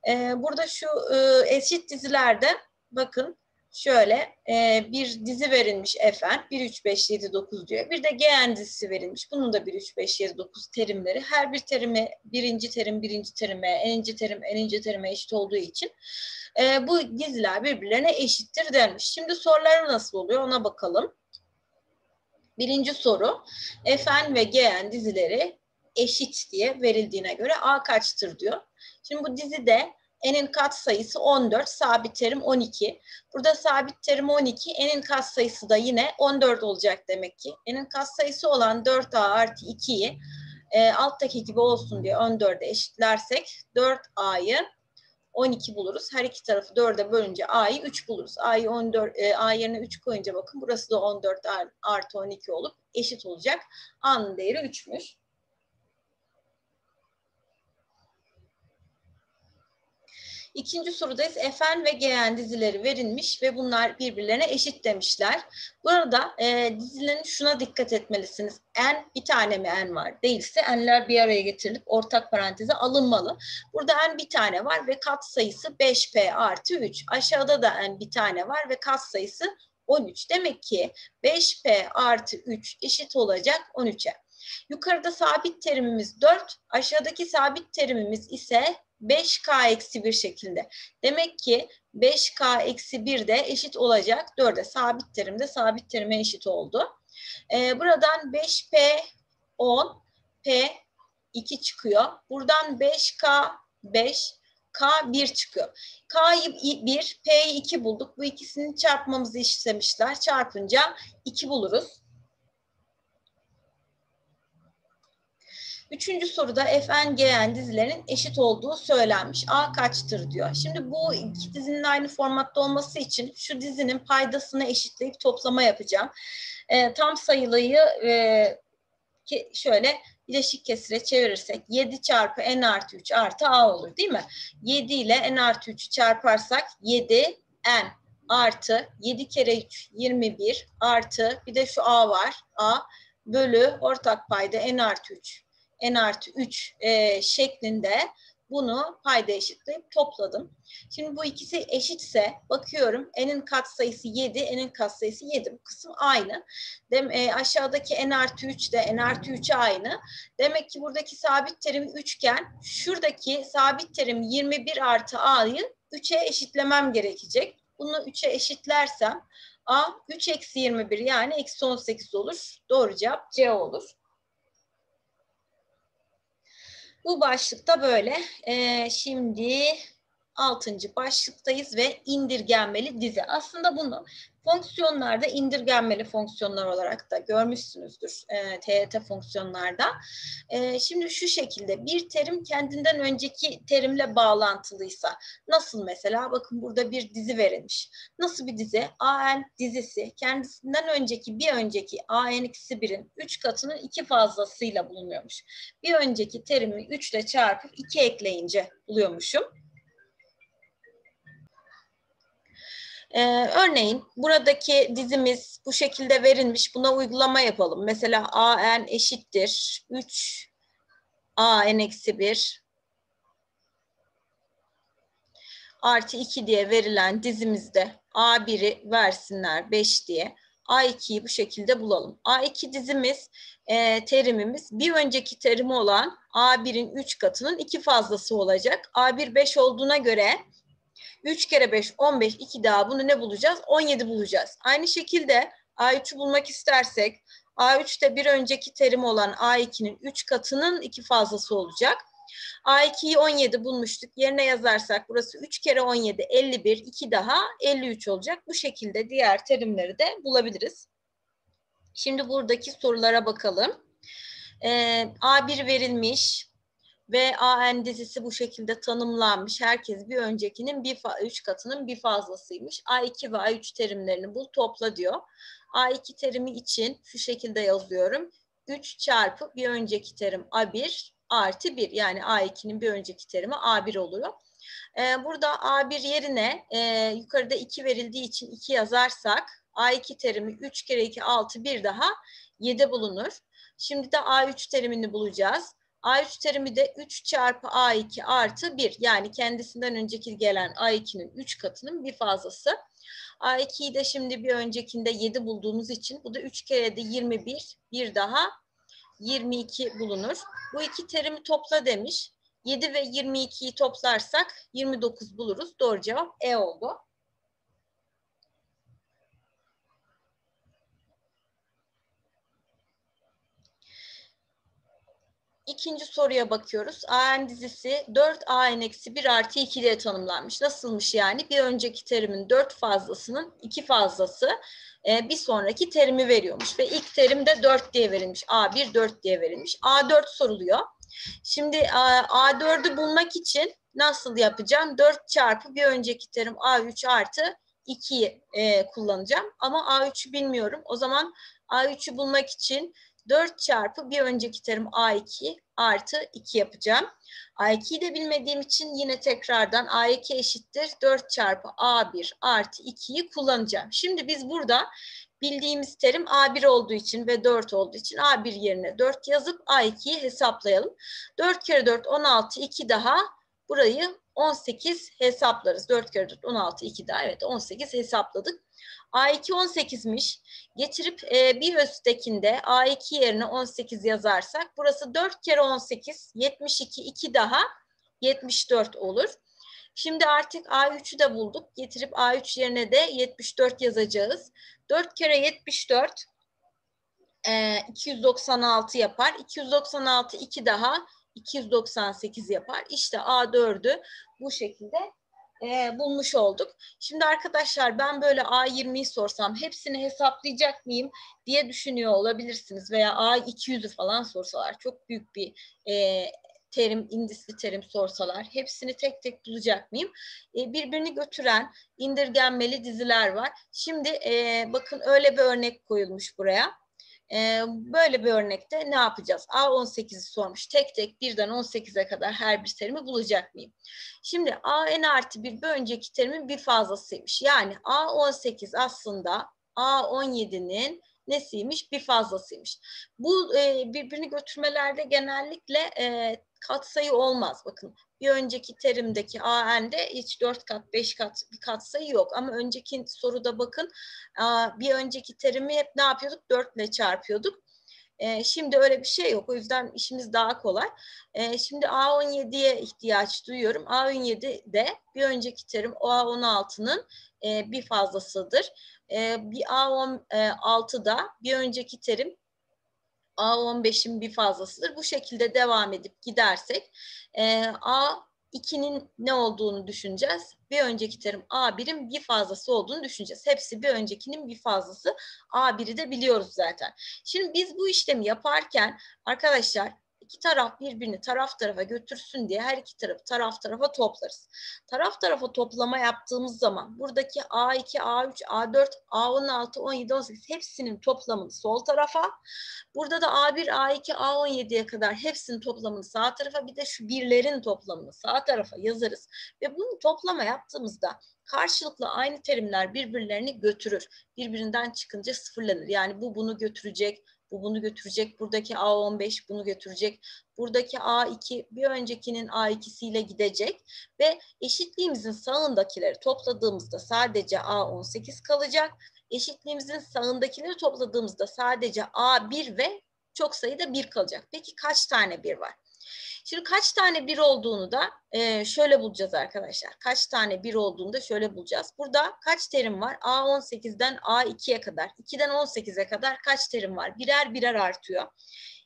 E, burada şu e, eşit dizilerde bakın şöyle e, bir dizi verilmiş Fn 1, 3, 5, 7, 9 diyor. Bir de Gn dizisi verilmiş. Bunun da 1, 3, 5, 7, 9 terimleri. Her bir terimi birinci terim birinci terime, eninci terim eninci terime eşit olduğu için e, bu diziler birbirlerine eşittir denmiş. Şimdi soruları nasıl oluyor ona bakalım. Birinci soru Fn ve Gn dizileri eşit diye verildiğine göre A kaçtır diyor. Şimdi bu dizide n'in kat sayısı 14, sabit terim 12. Burada sabit terim 12, n'in kat sayısı da yine 14 olacak demek ki. n'in kat sayısı olan 4a artı 2'yi e, alttaki gibi olsun diye 14'e eşitlersek 4a'yı 12 buluruz. Her iki tarafı 4'e bölünce a'yı 3 buluruz. a'yı 14 e, a yerine 3 koyunca bakın burası da 14 artı 12 olup eşit olacak. a'nın değeri 3'müş. İkinci sorudayız. Fn ve Gn dizileri verilmiş ve bunlar birbirlerine eşit demişler. Burada e, dizilerin şuna dikkat etmelisiniz. N bir tane mi N var? Değilse N'ler bir araya getirilip ortak paranteze alınmalı. Burada N bir tane var ve kat sayısı 5P artı 3. Aşağıda da N bir tane var ve kat sayısı 13. Demek ki 5P artı 3 eşit olacak 13'e. Yukarıda sabit terimimiz 4, aşağıdaki sabit terimimiz ise 5K eksi 1 şeklinde. Demek ki 5K eksi 1 de eşit olacak 4'e. Sabit terimde sabit terime eşit oldu. Ee, buradan 5P 10, P 2 çıkıyor. Buradan 5K 5, K 1 çıkıyor. K'yı 1, P'yi 2 bulduk. Bu ikisini çarpmamızı istemişler. Çarpınca 2 buluruz. Üçüncü soruda Fn, Gn dizilerinin eşit olduğu söylenmiş. A kaçtır diyor. Şimdi bu iki dizinin aynı formatta olması için şu dizinin paydasını eşitleyip toplama yapacağım. E, tam sayılıyı e, ki şöyle bileşik kesire çevirirsek 7 çarpı n artı 3 artı a olur değil mi? 7 ile n artı 3'ü çarparsak 7 n artı 7 kere 3 21 artı bir de şu a var a bölü ortak payda n artı 3 n artı 3 e, şeklinde bunu payda eşitleyip topladım. Şimdi bu ikisi eşitse bakıyorum n'in katsayısı 7, n'in katsayısı 7. Bu kısım aynı. Dem, e, aşağıdaki n artı 3 de n artı 3 aynı. Demek ki buradaki sabit terim 3 iken şuradaki sabit terim 21 artı a'yı 3'e eşitlemem gerekecek. Bunu 3'e eşitlersem a 3 eksi 21 yani eksi 18 olur. Doğru cevap C olur. Bu başlıkta böyle. Ee, şimdi altıncı başlıktayız ve indirgenmeli dizi. Aslında bunu fonksiyonlarda indirgenmeli fonksiyonlar olarak da görmüşsünüzdür e, TYT fonksiyonlarda. E, şimdi şu şekilde bir terim kendinden önceki terimle bağlantılıysa nasıl mesela bakın burada bir dizi verilmiş. Nasıl bir dizi? AN dizisi kendisinden önceki bir önceki AN-1'in 3 katının iki fazlasıyla bulunuyormuş. Bir önceki terimi 3 ile çarpıp 2 ekleyince buluyormuşum. Ee, örneğin buradaki dizimiz bu şekilde verilmiş. Buna uygulama yapalım. Mesela a n eşittir 3 a n eksi 1 artı 2 diye verilen dizimizde a1'i versinler 5 diye. A2'yi bu şekilde bulalım. A2 dizimiz, e, terimimiz bir önceki terimi olan A1'in 3 katının iki fazlası olacak. A1 5 olduğuna göre 3 kere 5 15 2 daha bunu ne bulacağız? 17 bulacağız. Aynı şekilde A3'ü bulmak istersek A3'te bir önceki terim olan A2'nin 3 katının 2 fazlası olacak. A2'yi 17 bulmuştuk. Yerine yazarsak burası 3 kere 17 51 2 daha 53 olacak. Bu şekilde diğer terimleri de bulabiliriz. Şimdi buradaki sorulara bakalım. Ee, A1 verilmiş. Ve AN dizisi bu şekilde tanımlanmış. Herkes bir öncekinin bir 3 katının bir fazlasıymış. A2 ve A3 terimlerini bul topla diyor. A2 terimi için şu şekilde yazıyorum. 3 çarpı bir önceki terim A1 artı 1 yani A2'nin bir önceki terimi A1 oluyor. Ee, burada A1 yerine e, yukarıda 2 verildiği için 2 yazarsak A2 terimi 3 kere 2 6 bir daha 7 bulunur. Şimdi de A3 terimini bulacağız. A3 terimi de 3 çarpı A2 artı 1 yani kendisinden önceki gelen A2'nin 3 katının bir fazlası. A2'yi de şimdi bir öncekinde 7 bulduğumuz için bu da 3 kere de 21 bir daha 22 bulunur. Bu iki terimi topla demiş. 7 ve 22'yi toplarsak 29 buluruz. Doğru cevap E oldu. İkinci soruya bakıyoruz. AN dizisi 4 AN eksi 1 artı 2 diye tanımlanmış. Nasılmış yani? Bir önceki terimin 4 fazlasının 2 fazlası e, bir sonraki terimi veriyormuş. Ve ilk terim de 4 diye verilmiş. A1 4 diye verilmiş. A4 soruluyor. Şimdi A4'ü bulmak için nasıl yapacağım? 4 çarpı bir önceki terim A3 artı 2'yi e, kullanacağım. Ama A3'ü bilmiyorum. O zaman A3'ü bulmak için 4 çarpı bir önceki terim A2 artı 2 yapacağım. A2'yi de bilmediğim için yine tekrardan A2 eşittir 4 çarpı A1 artı 2'yi kullanacağım. Şimdi biz burada bildiğimiz terim A1 olduğu için ve 4 olduğu için A1 yerine 4 yazıp A2'yi hesaplayalım. 4 kere 4 16 2 daha burayı 18 hesaplarız. 4 kere 4 16 2 daha evet 18 hesapladık. A2 18'miş. Getirip e, bir üsttekinde A2 yerine 18 yazarsak burası 4 kere 18 72 2 daha 74 olur. Şimdi artık A3'ü de bulduk. Getirip A3 yerine de 74 yazacağız. 4 kere 74 e, 296 yapar. 296 2 daha 298 yapar. İşte A4'ü bu şekilde e, bulmuş olduk. Şimdi arkadaşlar ben böyle A20'yi sorsam hepsini hesaplayacak mıyım diye düşünüyor olabilirsiniz. Veya A200'ü falan sorsalar çok büyük bir e, terim, indisli terim sorsalar hepsini tek tek bulacak mıyım? E, birbirini götüren indirgenmeli diziler var. Şimdi e, bakın öyle bir örnek koyulmuş buraya. Ee, böyle bir örnekte ne yapacağız? A18'i sormuş. Tek tek birden 18'e kadar her bir terimi bulacak mıyım? Şimdi A n artı bir bir önceki terimin bir fazlasıymış. Yani A18 aslında A17'nin nesiymiş? Bir fazlasıymış. Bu e, birbirini götürmelerde genellikle e, katsayı olmaz. Bakın bir önceki terimdeki AN'de hiç 4 kat, 5 kat bir katsayı yok. Ama önceki soruda bakın bir önceki terimi hep ne yapıyorduk? 4 ile çarpıyorduk. E, şimdi öyle bir şey yok. O yüzden işimiz daha kolay. E, şimdi A17'ye ihtiyaç duyuyorum. A17'de bir önceki terim A16'nın e, bir fazlasıdır. Bir A16'da bir önceki terim A15'in bir fazlasıdır. Bu şekilde devam edip gidersek e, A2'nin ne olduğunu düşüneceğiz. Bir önceki terim A1'in bir fazlası olduğunu düşüneceğiz. Hepsi bir öncekinin bir fazlası. A1'i de biliyoruz zaten. Şimdi biz bu işlemi yaparken arkadaşlar iki taraf birbirini taraf tarafa götürsün diye her iki tarafı taraf tarafa toplarız. Taraf tarafa toplama yaptığımız zaman buradaki A2, A3, A4, A16, 17, 18 hepsinin toplamını sol tarafa. Burada da A1, A2, A17'ye kadar hepsinin toplamını sağ tarafa bir de şu birlerin toplamını sağ tarafa yazarız. Ve bunu toplama yaptığımızda karşılıklı aynı terimler birbirlerini götürür. Birbirinden çıkınca sıfırlanır. Yani bu bunu götürecek, bu bunu götürecek. Buradaki A15 bunu götürecek. Buradaki A2 bir öncekinin A2'siyle gidecek ve eşitliğimizin sağındakileri topladığımızda sadece A18 kalacak. Eşitliğimizin sağındakileri topladığımızda sadece A1 ve çok sayıda 1 kalacak. Peki kaç tane 1 var? Şimdi kaç tane bir olduğunu da e, şöyle bulacağız arkadaşlar. Kaç tane bir olduğunu da şöyle bulacağız. Burada kaç terim var? A18'den A2'ye kadar. 2'den 18'e kadar kaç terim var? Birer birer artıyor.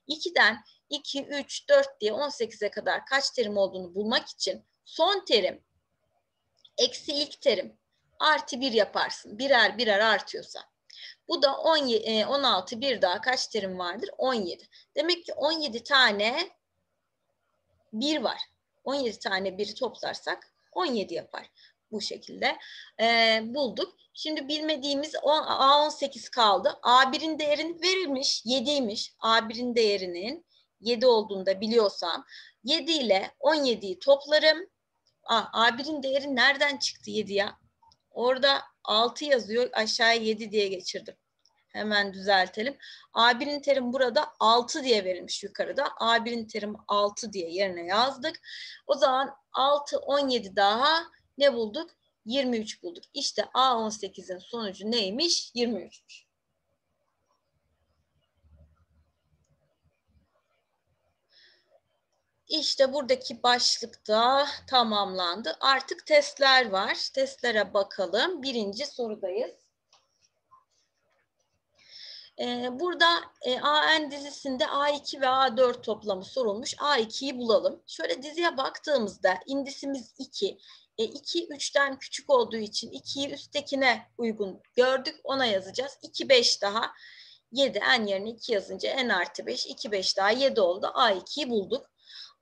2'den 2, 3, 4 diye 18'e kadar kaç terim olduğunu bulmak için son terim eksi ilk terim artı 1 yaparsın. Birer birer artıyorsa. Bu da 17, 16 bir daha kaç terim vardır? 17. Demek ki 17 tane 1 var. 17 tane biri toplarsak 17 yapar. Bu şekilde e, bulduk. Şimdi bilmediğimiz A18 kaldı. A1'in değerini verilmiş 7'ymiş. A1'in değerinin 7 olduğunu da biliyorsam 7 ile 17'yi toplarım. A, A1'in değeri nereden çıktı 7 ya? Orada 6 yazıyor aşağıya 7 diye geçirdim. Hemen düzeltelim. A1'in terim burada 6 diye verilmiş yukarıda. A1'in terim 6 diye yerine yazdık. O zaman 6, 17 daha ne bulduk? 23 bulduk. İşte A18'in sonucu neymiş? 23'müş. İşte buradaki başlıkta tamamlandı. Artık testler var. Testlere bakalım. Birinci sorudayız. Ee, burada e, AN dizisinde A2 ve A4 toplamı sorulmuş. A2'yi bulalım. Şöyle diziye baktığımızda indisimiz 2. E, 2 3'ten küçük olduğu için 2'yi üsttekine uygun gördük. Ona yazacağız. 2 5 daha 7 en yerine 2 yazınca n artı 5 2 5 daha 7 oldu. A2'yi bulduk.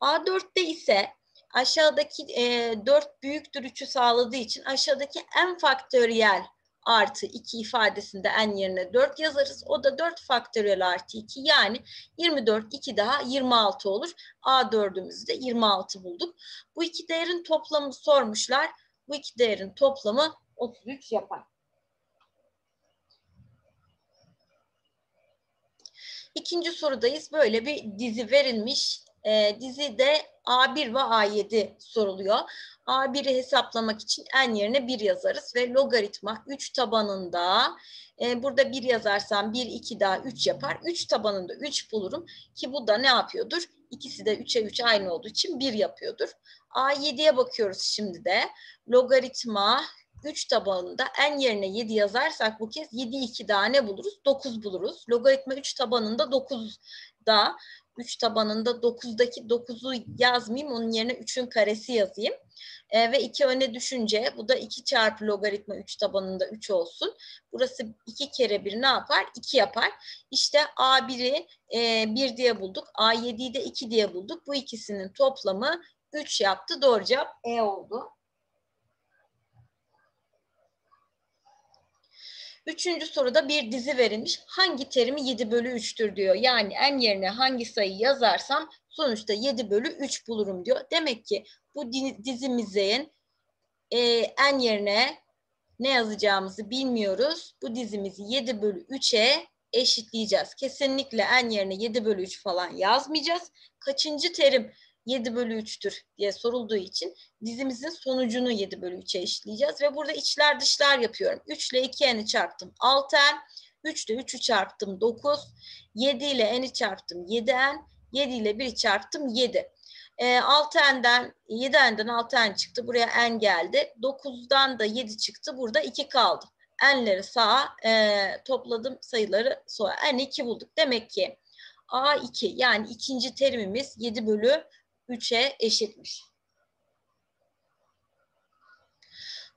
A4'te ise aşağıdaki e, 4 büyüktür 3'ü sağladığı için aşağıdaki n faktöriyel artı 2 ifadesinde n yerine 4 yazarız. O da 4 faktöriyel artı 2 yani 24 2 daha 26 olur. A4'ümüzde 26 bulduk. Bu iki değerin toplamı sormuşlar. Bu iki değerin toplamı 33 yapar. İkinci sorudayız. Böyle bir dizi verilmiş e, dizide A1 ve A7 soruluyor. A1'i hesaplamak için n yerine 1 yazarız ve logaritma 3 tabanında e, burada 1 yazarsam 1, 2 daha 3 yapar. 3 tabanında 3 bulurum ki bu da ne yapıyordur? İkisi de 3'e 3 aynı olduğu için 1 yapıyordur. A7'ye bakıyoruz şimdi de. Logaritma 3 tabanında n yerine 7 yazarsak bu kez 7, 2 daha ne buluruz? 9 buluruz. Logaritma 3 tabanında 9 da 3 tabanında 9'daki 9'u yazmayayım. Onun yerine 3'ün karesi yazayım. E, ve 2 öne düşünce bu da 2 çarpı logaritma 3 tabanında 3 olsun. Burası 2 kere 1 ne yapar? 2 yapar. İşte A1'i e, 1 diye bulduk. A7'yi de 2 diye bulduk. Bu ikisinin toplamı 3 yaptı. Doğru cevap E oldu. Üçüncü soruda bir dizi verilmiş. Hangi terimi 7 bölü 3'tür diyor. Yani en yerine hangi sayı yazarsam sonuçta 7 bölü 3 bulurum diyor. Demek ki bu dizimizin e, en yerine ne yazacağımızı bilmiyoruz. Bu dizimizi 7 bölü 3'e eşitleyeceğiz. Kesinlikle en yerine 7 bölü 3 falan yazmayacağız. Kaçıncı terim 7 bölü 3'tür diye sorulduğu için dizimizin sonucunu 7 bölü 3'e eşitleyeceğiz. Ve burada içler dışlar yapıyorum. 3 ile 2n'yi çarptım 6n. 3 ile 3'ü çarptım 9. 7 ile n'i çarptım 7n. 7 ile 1'i çarptım 7. E, 6n'den 7n'den 6n çıktı. Buraya n geldi. 9'dan da 7 çıktı. Burada 2 kaldı. n'leri sağa e, topladım sayıları sonra n2 bulduk. Demek ki A2 yani ikinci terimimiz 7 bölü 3'e eşitmiş.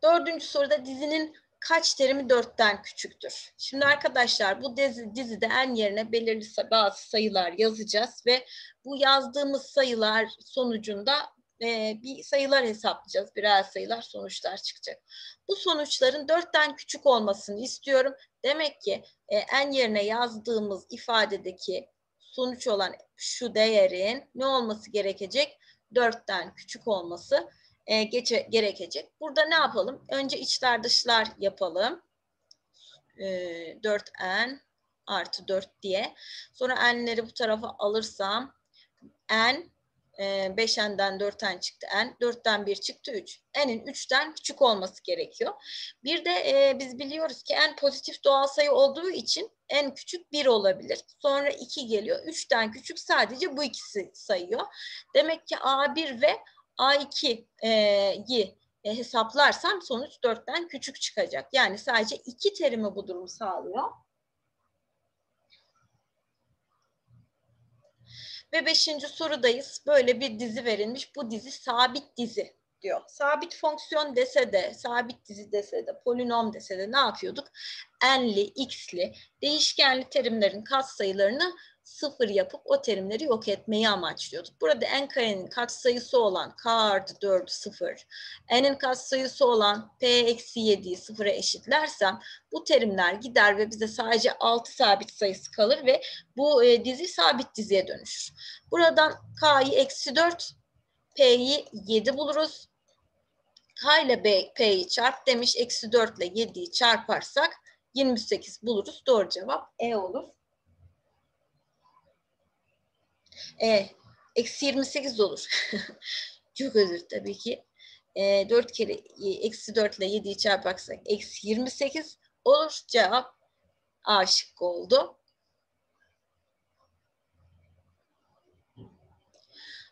Dördüncü soruda dizinin kaç terimi 4'ten küçüktür? Şimdi arkadaşlar bu dizi, dizide en yerine belirli bazı sayılar yazacağız ve bu yazdığımız sayılar sonucunda e, bir sayılar hesaplayacağız. Birer sayılar sonuçlar çıkacak. Bu sonuçların 4'ten küçük olmasını istiyorum. Demek ki e, en yerine yazdığımız ifadedeki sonuç olan şu değerin ne olması gerekecek? 4'ten küçük olması e, geçe, gerekecek. Burada ne yapalım? Önce içler dışlar yapalım. E, 4n artı 4 diye. Sonra n'leri bu tarafa alırsam n 5n'den ee, 4'ten çıktı n. 4'ten 1 çıktı 3. n'in 3'ten küçük olması gerekiyor. Bir de e, biz biliyoruz ki n pozitif doğal sayı olduğu için n küçük 1 olabilir. Sonra 2 geliyor. 3'ten küçük sadece bu ikisi sayıyor. Demek ki A1 ve A2'yi e, hesaplarsam sonuç 4'ten küçük çıkacak. Yani sadece iki terimi bu durumu sağlıyor. Ve beşinci sorudayız. Böyle bir dizi verilmiş. Bu dizi sabit dizi. Diyor. Sabit fonksiyon dese de, sabit dizi dese de, polinom dese de ne yapıyorduk? N'li, x'li, değişkenli terimlerin katsayılarını sıfır yapıp o terimleri yok etmeyi amaçlıyorduk. Burada n karenin katsayısı olan k artı 4 sıfır, n'in katsayısı olan p eksi 7'yi sıfıra eşitlersem bu terimler gider ve bize sadece 6 sabit sayısı kalır ve bu e, dizi sabit diziye dönüşür. Buradan k'yı eksi 4, p'yi 7 buluruz. k ile b, p'yi çarp demiş. Eksi 4 ile 7'yi çarparsak 28 buluruz. Doğru cevap E olur. E, eksi 28 olur. Çok özür tabii ki. E, 4 kere eksi 4 ile 7'yi çarparsak eksi 28 olur. Cevap A şıkkı oldu.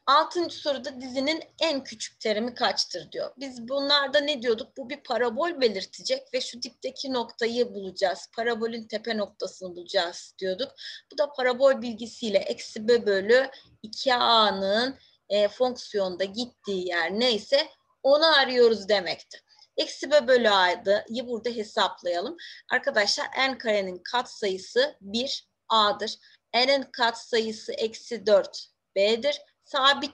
Altıncı soruda dizinin en küçük terimi kaçtır diyor. Biz bunlarda ne diyorduk? Bu bir parabol belirtecek ve şu dipteki noktayı bulacağız. Parabolün tepe noktasını bulacağız diyorduk. Bu da parabol bilgisiyle eksi b bölü 2a'nın e, fonksiyonda gittiği yer neyse onu arıyoruz demektir. Eksi b bölü a'yı burada hesaplayalım. Arkadaşlar n karenin katsayısı 1 a'dır. n'in katsayısı eksi 4 b'dir sabit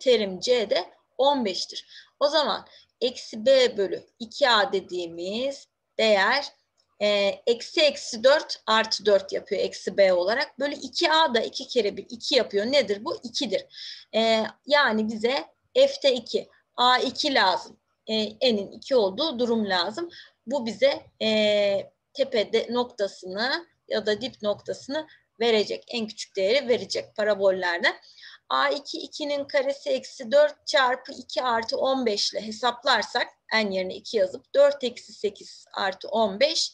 terim C de 15'tir. O zaman eksi B bölü 2A dediğimiz değer e, eksi eksi 4 artı 4 yapıyor eksi B olarak. Bölü 2A da 2 kere 1 2 yapıyor. Nedir bu? 2'dir. E, yani bize F'te 2. A2 lazım. E, N'in 2 olduğu durum lazım. Bu bize e, tepede noktasını ya da dip noktasını verecek. En küçük değeri verecek parabollerden. A2 2'nin karesi eksi 4 çarpı 2 artı 15 ile hesaplarsak en yerine 2 yazıp 4 eksi 8 artı 15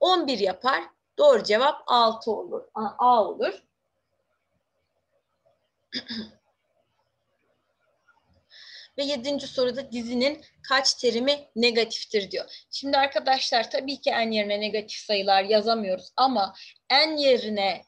11 yapar. Doğru cevap 6 olur. A, A olur. Ve yedinci soruda dizinin kaç terimi negatiftir diyor. Şimdi arkadaşlar tabii ki en yerine negatif sayılar yazamıyoruz ama en yerine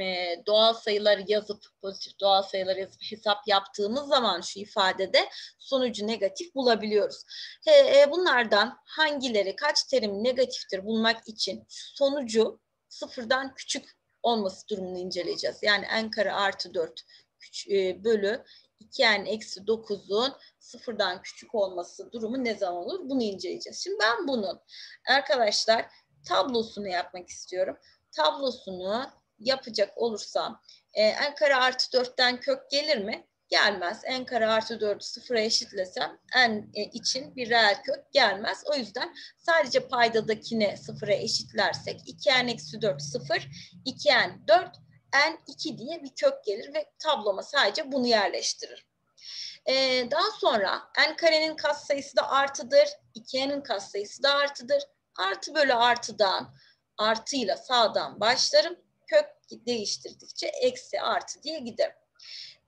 e, doğal sayıları yazıp pozitif doğal sayıları yazıp hesap yaptığımız zaman şu ifadede sonucu negatif bulabiliyoruz. He, bunlardan hangileri kaç terim negatiftir bulmak için sonucu sıfırdan küçük olması durumunu inceleyeceğiz. Yani n kare artı 4 e, bölü 2n eksi 9'un sıfırdan küçük olması durumu ne zaman olur? Bunu inceleyeceğiz. Şimdi ben bunun arkadaşlar tablosunu yapmak istiyorum. Tablosunu yapacak olursam e, n kare artı 4'ten kök gelir mi? Gelmez. n kare artı 4'ü sıfıra eşitlesem n e, için bir reel kök gelmez. O yüzden sadece paydadakini sıfıra eşitlersek 2n eksi 4 sıfır, 2n 4, n 2 diye bir kök gelir ve tabloma sadece bunu yerleştirir. Ee, daha sonra n karenin katsayısı da artıdır, 2n'in katsayısı da artıdır. Artı bölü artıdan artıyla sağdan başlarım değiştirdikçe eksi artı diye gider.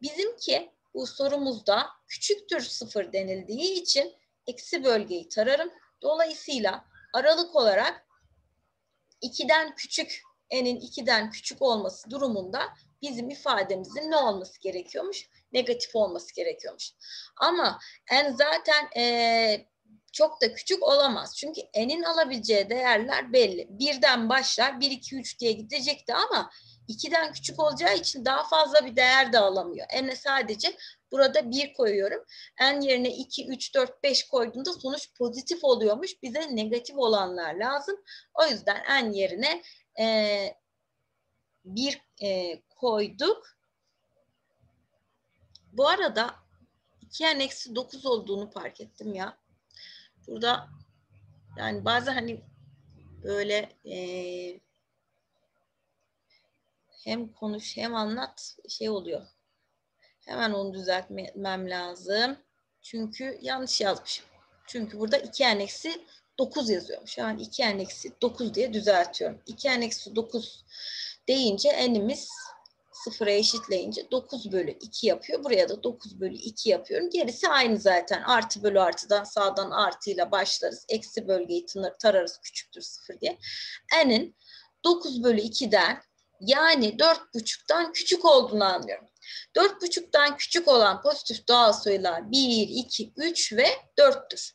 Bizimki bu sorumuzda küçüktür sıfır denildiği için eksi bölgeyi tararım. Dolayısıyla aralık olarak 2'den küçük n'in 2'den küçük olması durumunda bizim ifademizin ne olması gerekiyormuş? Negatif olması gerekiyormuş. Ama n zaten e, çok da küçük olamaz. Çünkü n'in alabileceği değerler belli. Birden başlar 1, 2, 3 diye gidecekti ama 2'den küçük olacağı için daha fazla bir değer de alamıyor. N'e sadece burada 1 koyuyorum. N yerine 2, 3, 4, 5 koyduğunda sonuç pozitif oluyormuş. Bize negatif olanlar lazım. O yüzden N yerine e, 1 e, koyduk. Bu arada 2N eksi 9 olduğunu fark ettim ya burada yani bazen hani böyle e, hem konuş hem anlat şey oluyor. Hemen onu düzeltmem lazım. Çünkü yanlış yazmışım. Çünkü burada 2 n eksi 9 yazıyormuş. Yani 2 n eksi 9 diye düzeltiyorum. 2 n eksi 9 deyince n'imiz sıfıra eşitleyince 9 bölü 2 yapıyor. Buraya da 9 bölü 2 yapıyorum. Gerisi aynı zaten. Artı bölü artıdan sağdan artıyla başlarız. Eksi bölgeyi tararız küçüktür sıfır diye. N'in 9 bölü 2'den yani 4,5'tan küçük olduğunu anlıyorum. 4,5'tan küçük olan pozitif doğal sayılar 1, 2, 3 ve 4'tür.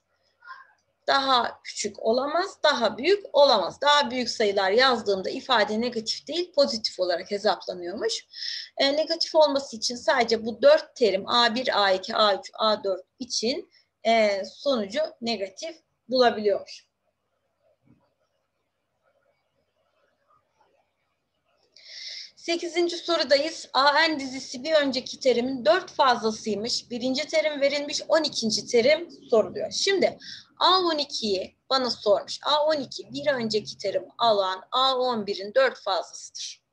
Daha küçük olamaz, daha büyük olamaz. Daha büyük sayılar yazdığımda ifade negatif değil, pozitif olarak hesaplanıyormuş. E, negatif olması için sadece bu 4 terim A1, A2, A3, A4 için e, sonucu negatif bulabiliyormuş. Sekizinci sorudayız. AN dizisi bir önceki terimin dört fazlasıymış. Birinci terim verilmiş, 12. terim soruluyor. Şimdi A12'yi bana sormuş. A12 bir önceki terim alan A11'in dört fazlasıdır.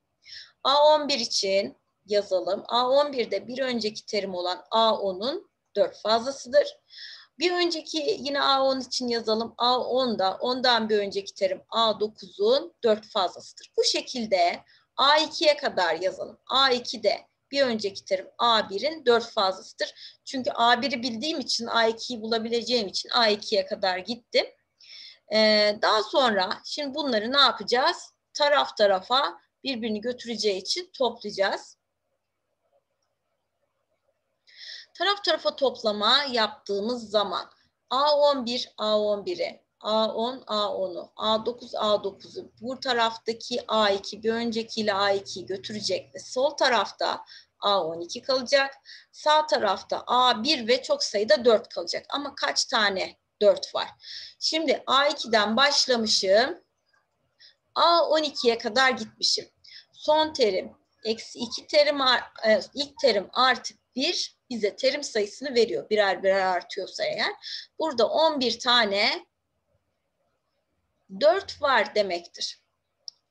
A11 için yazalım. A11'de bir önceki terim olan A10'un dört fazlasıdır. Bir önceki yine A10 için yazalım. A10'da ondan bir önceki terim A9'un dört fazlasıdır. Bu şekilde A2'ye kadar yazalım. A2'de bir önceki terim A1'in dört fazlasıdır. Çünkü A1'i bildiğim için A2'yi bulabileceğim için A2'ye kadar gittim. Ee, daha sonra şimdi bunları ne yapacağız? Taraf tarafa birbirini götüreceği için toplayacağız. Taraf tarafa toplama yaptığımız zaman A11 A11'e A10 A10'u, A9 A9'u bu taraftaki A2 bir öncekiyle A2'yi götürecek ve sol tarafta A12 kalacak. Sağ tarafta A1 ve çok sayıda 4 kalacak. Ama kaç tane 4 var? Şimdi A2'den başlamışım. A12'ye kadar gitmişim. Son terim eksi 2 terim e, ilk terim artı 1 bize terim sayısını veriyor. Birer birer artıyorsa eğer. Burada 11 tane 4 var demektir.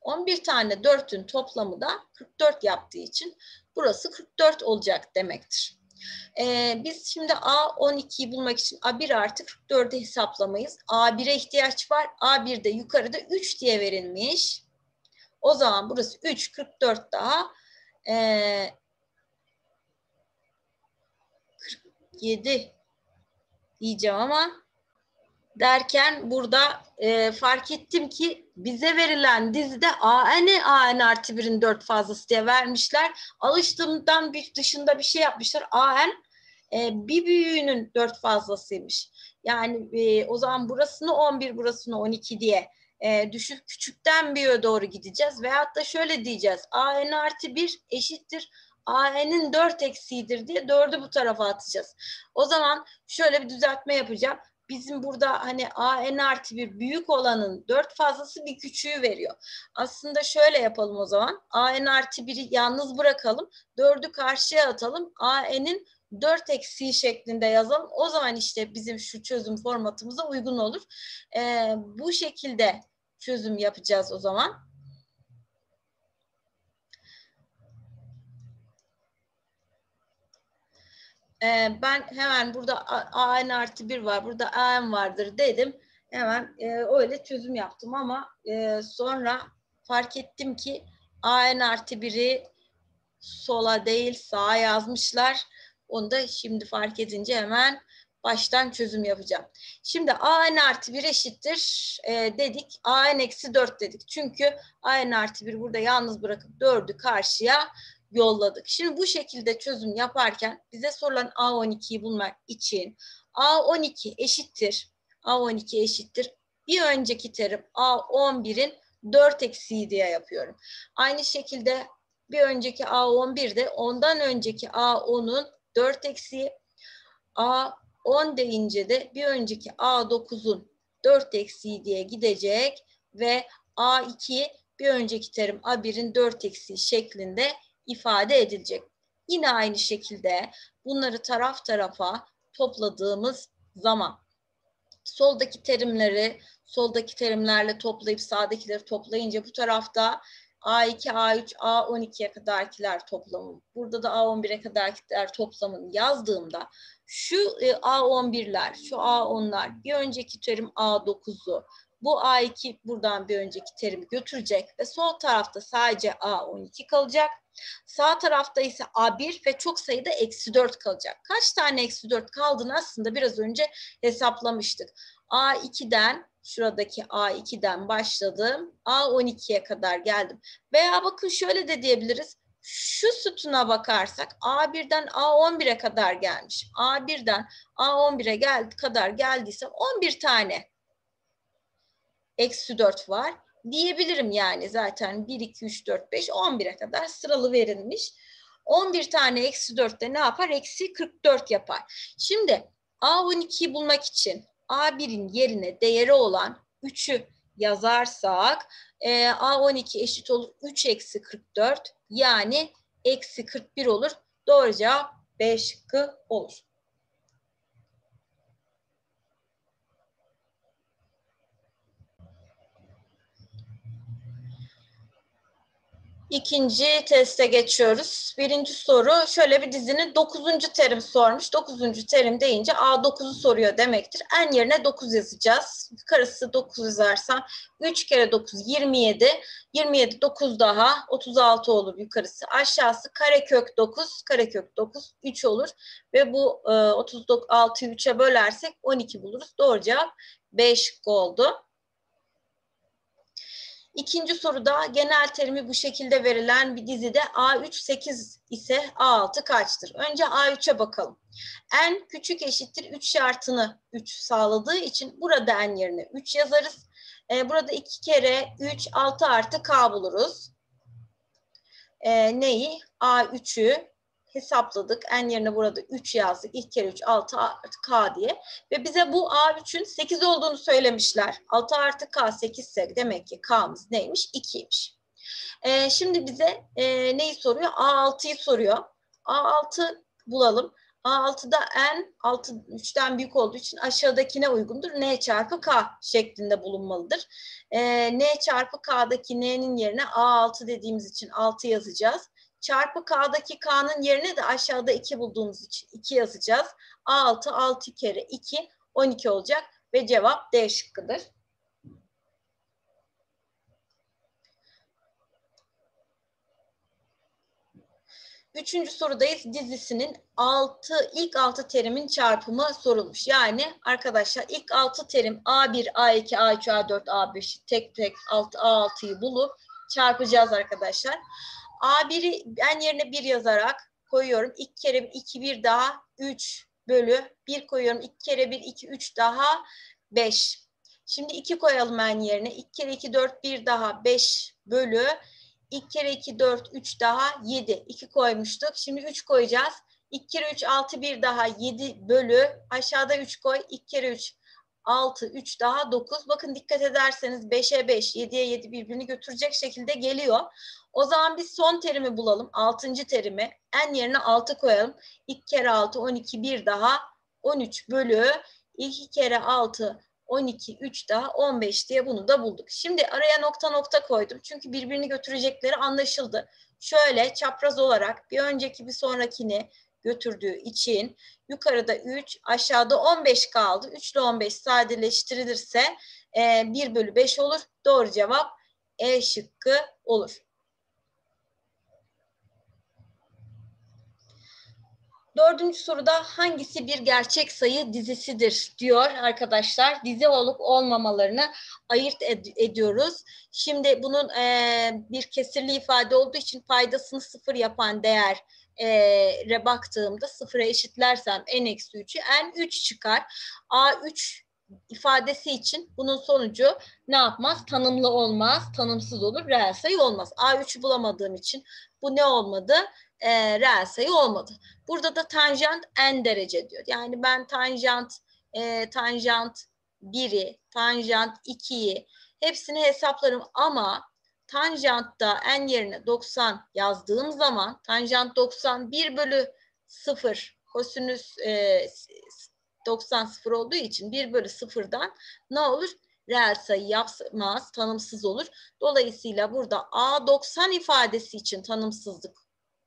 11 tane 4'ün toplamı da 44 yaptığı için burası 44 olacak demektir. Ee, biz şimdi A12'yi bulmak için A1 artı 44'ü hesaplamayız. A1'e ihtiyaç var. A1'de yukarıda 3 diye verilmiş. O zaman burası 3, 44 daha e, 47 diyeceğim ama derken burada e, fark ettim ki bize verilen dizide AN AN artı 1'in 4 fazlası diye vermişler. Alıştığımdan bir dışında bir şey yapmışlar. AN e, bir büyüğünün 4 fazlasıymış. Yani e, o zaman burasını 11 burasını 12 diye e, düşük küçükten büyüğe doğru gideceğiz. Veyahut da şöyle diyeceğiz. AN artı 1 eşittir AN'in 4 eksiğidir diye 4'ü bu tarafa atacağız. O zaman şöyle bir düzeltme yapacağım bizim burada hani a n artı bir büyük olanın dört fazlası bir küçüğü veriyor. Aslında şöyle yapalım o zaman. a n artı biri yalnız bırakalım. Dördü karşıya atalım. a n'in 4 eksiği şeklinde yazalım. O zaman işte bizim şu çözüm formatımıza uygun olur. Ee, bu şekilde çözüm yapacağız o zaman. E, ben hemen burada AN artı 1 var, burada AM vardır dedim. Hemen e, öyle çözüm yaptım ama e, sonra fark ettim ki AN artı 1'i sola değil sağa yazmışlar. Onu da şimdi fark edince hemen baştan çözüm yapacağım. Şimdi AN artı 1 eşittir e, dedik. AN eksi 4 dedik. Çünkü AN artı 1 burada yalnız bırakıp 4'ü karşıya yolladık. Şimdi bu şekilde çözüm yaparken bize sorulan A12'yi bulmak için A12 eşittir. A12 eşittir. Bir önceki terim A11'in 4 eksiği diye yapıyorum. Aynı şekilde bir önceki A11'de ondan önceki A10'un 4 eksiği A10 deyince de bir önceki A9'un 4 eksiği diye gidecek ve A2 bir önceki terim A1'in 4 eksiği şeklinde ifade edilecek. Yine aynı şekilde bunları taraf tarafa topladığımız zaman soldaki terimleri soldaki terimlerle toplayıp sağdakileri toplayınca bu tarafta A2, A3, A12'ye kadarkiler toplamı. Burada da A11'e kadarkiler toplamını yazdığımda şu e, A11'ler, şu A10'lar, bir önceki terim A9'u, bu A2 buradan bir önceki terimi götürecek ve sol tarafta sadece A12 kalacak. Sağ tarafta ise A1 ve çok sayıda eksi 4 kalacak. Kaç tane eksi 4 kaldığını aslında biraz önce hesaplamıştık. A2'den şuradaki A2'den başladım. A12'ye kadar geldim. Veya bakın şöyle de diyebiliriz. Şu sütuna bakarsak A1'den A11'e kadar gelmiş. A1'den A11'e gel kadar geldiyse 11 tane eksi 4 var diyebilirim yani zaten 1, 2, 3, 4, 5, 11'e kadar sıralı verilmiş. 11 tane eksi 4 de ne yapar? Eksi 44 yapar. Şimdi A12'yi bulmak için A1'in yerine değeri olan 3'ü yazarsak e, A12 eşit olur 3 eksi 44 yani eksi 41 olur. Doğru cevap B şıkkı olur. İkinci teste geçiyoruz. Birinci soru şöyle bir dizinin dokuzuncu terim sormuş. Dokuzuncu terim deyince A9'u soruyor demektir. En yerine 9 yazacağız. Yukarısı 9 yazarsam 3 kere 9 27. 27 9 daha 36 olur yukarısı. Aşağısı karekök 9. Karekök 9 3 olur. Ve bu e, 36'yı 3'e bölersek 12 buluruz. Doğru cevap 5 oldu. İkinci soruda genel terimi bu şekilde verilen bir dizide A3 8 ise A6 kaçtır? Önce A3'e bakalım. En küçük eşittir 3 şartını 3 sağladığı için burada en yerine 3 yazarız. Ee, burada 2 kere 3 6 artı K buluruz. Ee, neyi? A3'ü hesapladık. En yerine burada 3 yazdık. İlk kere 3 6 artı k diye. Ve bize bu A3'ün 8 olduğunu söylemişler. 6 artı k 8 ise demek ki k'mız neymiş? 2'ymiş. Ee, şimdi bize e, neyi soruyor? A6'yı soruyor. A6 bulalım. A6'da n 6 3'ten büyük olduğu için aşağıdakine uygundur. N çarpı K şeklinde bulunmalıdır. Ee, N çarpı K'daki N'nin yerine A6 dediğimiz için 6 yazacağız. Çarpı K'daki K'nın yerine de aşağıda 2 bulduğumuz için 2 yazacağız. A6 6 kere 2 12 olacak ve cevap D şıkkıdır. Üçüncü sorudayız. Dizisinin altı, ilk altı terimin çarpımı sorulmuş. Yani arkadaşlar ilk altı terim A1, A2, A3, A4, A5 tek tek alt A6'yı bulup çarpacağız arkadaşlar. A1'i ben yerine 1 yazarak koyuyorum. 2 kere 1, 2, 1 daha 3 bölü 1 koyuyorum. 2 kere 1, 2, 3 daha 5. Şimdi 2 koyalım en yerine. 2 kere 2, 4, 1 daha 5 bölü 2 kere 2, 4, 3 daha 7. 2 koymuştuk. Şimdi 3 koyacağız. 2 kere 3, 6, 1 daha 7 bölü. Aşağıda 3 koy. 2 kere 3, 6, 3 daha 9. Bakın dikkat ederseniz 5'e 5, 7'ye 7 birbirini götürecek şekilde geliyor. O zaman biz son terimi bulalım. 6. terimi. En yerine 6 koyalım. 2 kere 6, 12, 1 daha 13 bölü 2 kere 6, 12, 3 daha 15 diye bunu da bulduk. Şimdi araya nokta nokta koydum. Çünkü birbirini götürecekleri anlaşıldı. Şöyle çapraz olarak bir önceki bir sonrakini götürdüğü için yukarıda 3 aşağıda 15 kaldı. 3 ile 15 sadeleştirilirse e, 1 bölü 5 olur. Doğru cevap E şıkkı olur. Dördüncü soruda hangisi bir gerçek sayı dizisidir diyor arkadaşlar. Dizi olup olmamalarını ayırt ed ediyoruz. Şimdi bunun e, bir kesirli ifade olduğu için paydasını sıfır yapan değer e, baktığımda sıfıra eşitlersem n eksi 3'ü n 3 çıkar. A3 ifadesi için bunun sonucu ne yapmaz? Tanımlı olmaz, tanımsız olur, reel sayı olmaz. A3'ü bulamadığım için bu ne olmadı? E, reel sayı olmadı. Burada da tanjant n derece diyor. Yani ben tanjant e, tanjant 1'i, tanjant 2'yi hepsini hesaplarım ama tanjantta n yerine 90 yazdığım zaman tanjant 90 1 bölü 0 kosinüs e, 90 0 olduğu için 1 bölü 0'dan ne olur? Reel sayı yapmaz, tanımsız olur. Dolayısıyla burada A90 ifadesi için tanımsızlık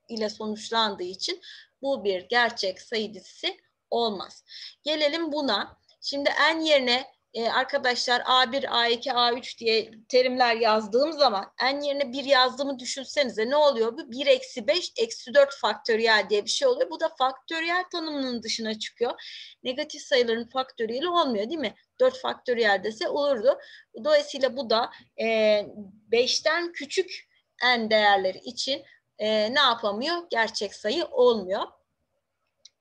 ile sonuçlandığı için bu bir gerçek sayı dizisi olmaz. Gelelim buna. Şimdi n yerine e, arkadaşlar A1, A2, A3 diye terimler yazdığım zaman en yerine 1 yazdığımı düşünsenize ne oluyor bu? 1 eksi 5 eksi 4 faktöriyel diye bir şey oluyor. Bu da faktöriyel tanımının dışına çıkıyor. Negatif sayıların faktöriyeli olmuyor değil mi? 4 faktöriyel dese olurdu. Dolayısıyla bu da e, 5'ten küçük en değerleri için e, ne yapamıyor? Gerçek sayı olmuyor.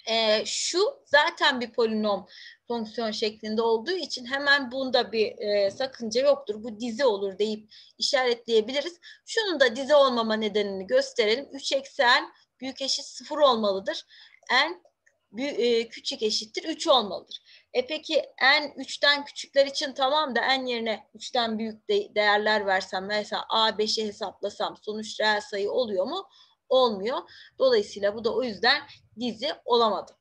E, şu zaten bir polinom fonksiyon şeklinde olduğu için hemen bunda bir e, sakınca yoktur. Bu dizi olur deyip işaretleyebiliriz. Şunun da dizi olmama nedenini gösterelim. 3 eksen büyük eşit 0 olmalıdır. n e, küçük eşittir 3 olmalıdır. E peki n 3'ten küçükler için tamam da n yerine 3'ten büyük de, değerler versem mesela a5'i hesaplasam sonuç reel sayı oluyor mu? Olmuyor. Dolayısıyla bu da o yüzden dizi olamadı.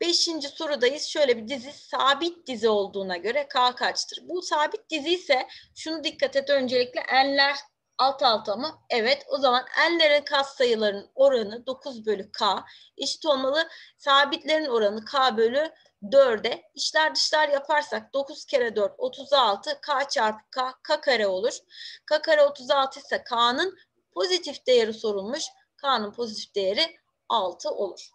Beşinci sorudayız. Şöyle bir dizi sabit dizi olduğuna göre K kaçtır? Bu sabit dizi ise şunu dikkat et öncelikle n'ler alt alta mı? Evet. O zaman n'lerin kas sayılarının oranı 9 bölü k eşit olmalı. Sabitlerin oranı k bölü 4'e. İçler dışlar yaparsak 9 kere 4 36 k çarpı k k kare olur. k kare 36 ise k'nın pozitif değeri sorulmuş. k'nın pozitif değeri 6 olur.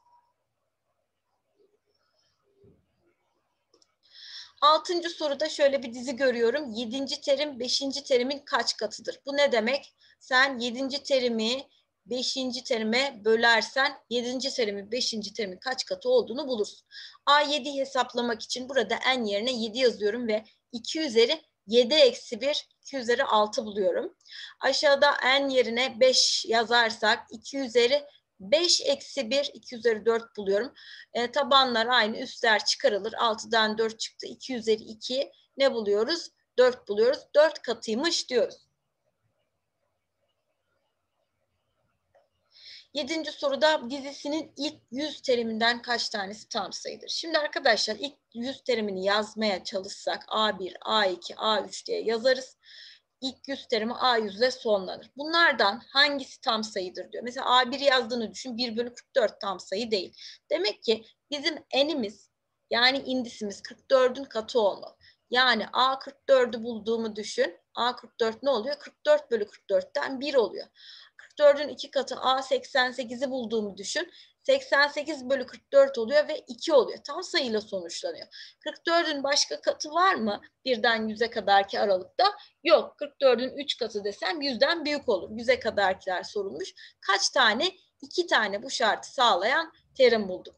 Altıncı soruda şöyle bir dizi görüyorum. Yedinci terim beşinci terimin kaç katıdır? Bu ne demek? Sen yedinci terimi beşinci terime bölersen yedinci terimi beşinci terimin kaç katı olduğunu bulursun. A7 hesaplamak için burada n yerine 7 yazıyorum ve 2 üzeri 7 eksi 1, 2 üzeri 6 buluyorum. Aşağıda n yerine 5 yazarsak 2 üzeri 5 eksi 1 2 üzeri 4 buluyorum. E, tabanlar aynı üstler çıkarılır. 6'dan 4 çıktı. 2 üzeri 2 ne buluyoruz? 4 buluyoruz. 4 katıymış diyoruz. Yedinci soruda dizisinin ilk 100 teriminden kaç tanesi tam sayıdır? Şimdi arkadaşlar ilk 100 terimini yazmaya çalışsak A1, A2, A3 diye yazarız ilk yüz terimi A yüzle sonlanır. Bunlardan hangisi tam sayıdır diyor. Mesela A1 yazdığını düşün 1 bölü 44 tam sayı değil. Demek ki bizim enimiz yani indisimiz 44'ün katı olmalı. Yani A44'ü bulduğumu düşün. A44 ne oluyor? 44 bölü 44'ten 1 oluyor. 44'ün iki katı A88'i bulduğumu düşün. 88 bölü 44 oluyor ve 2 oluyor. Tam sayıyla sonuçlanıyor. 44'ün başka katı var mı? Birden 100'e kadarki aralıkta. Yok. 44'ün 3 katı desem 100'den büyük olur. 100'e kadarkiler sorulmuş. Kaç tane? 2 tane bu şartı sağlayan terim bulduk.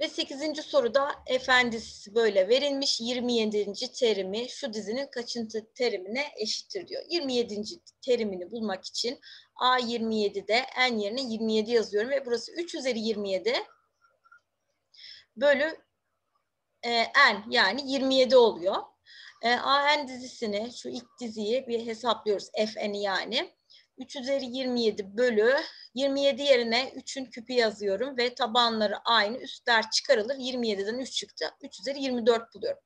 Ve 8. soruda efendisi böyle verilmiş 27. terimi şu dizinin kaçıncı terimine eşittir diyor. 27. terimini bulmak için A27'de n yerine 27 yazıyorum ve burası 3 üzeri 27 bölü e, n yani 27 oluyor. E, AN dizisini şu ilk diziyi bir hesaplıyoruz fn'i yani. 3 üzeri 27 bölü 27 yerine 3'ün küpü yazıyorum ve tabanları aynı üstler çıkarılır. 27'den 3 çıktı. 3 üzeri 24 buluyorum.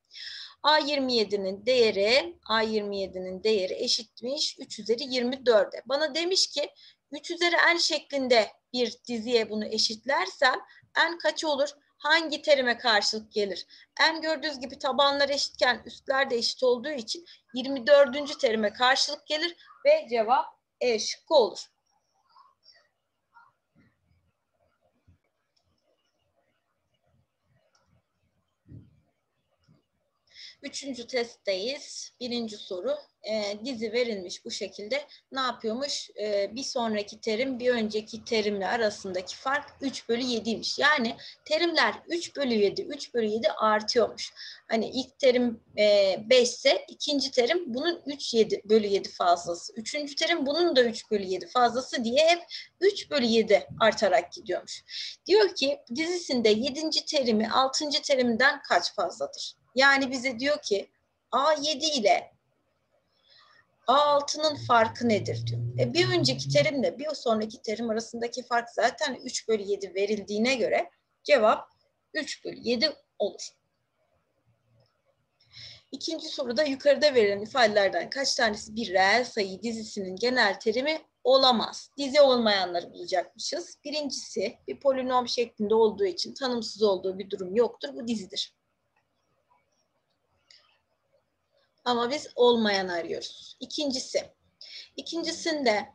A27'nin değeri A27'nin değeri eşitmiş 3 üzeri 24'e. Bana demiş ki 3 üzeri n şeklinde bir diziye bunu eşitlersem n kaç olur? Hangi terime karşılık gelir? n gördüğünüz gibi tabanlar eşitken üstler de eşit olduğu için 24. terime karşılık gelir ve cevap e Üçüncü testteyiz. Birinci soru. E, dizi verilmiş bu şekilde. Ne yapıyormuş? E, bir sonraki terim bir önceki terimle arasındaki fark 3 bölü 7'ymiş. Yani terimler 3 bölü 7, 3 bölü 7 artıyormuş. Hani ilk terim e, 5 ise ikinci terim bunun 3 7 bölü 7 fazlası. Üçüncü terim bunun da 3 bölü 7 fazlası diye hep 3 bölü 7 artarak gidiyormuş. Diyor ki dizisinde 7. terimi 6. terimden kaç fazladır? Yani bize diyor ki A7 ile A6'nın farkı nedir diyor. E bir önceki terimle bir sonraki terim arasındaki fark zaten 3 bölü 7 verildiğine göre cevap 3 bölü 7 olur. İkinci soruda yukarıda verilen ifadelerden kaç tanesi bir reel sayı dizisinin genel terimi olamaz. Dizi olmayanları bulacakmışız. Birincisi bir polinom şeklinde olduğu için tanımsız olduğu bir durum yoktur. Bu dizidir. Ama biz olmayan arıyoruz. İkincisi, ikincisinde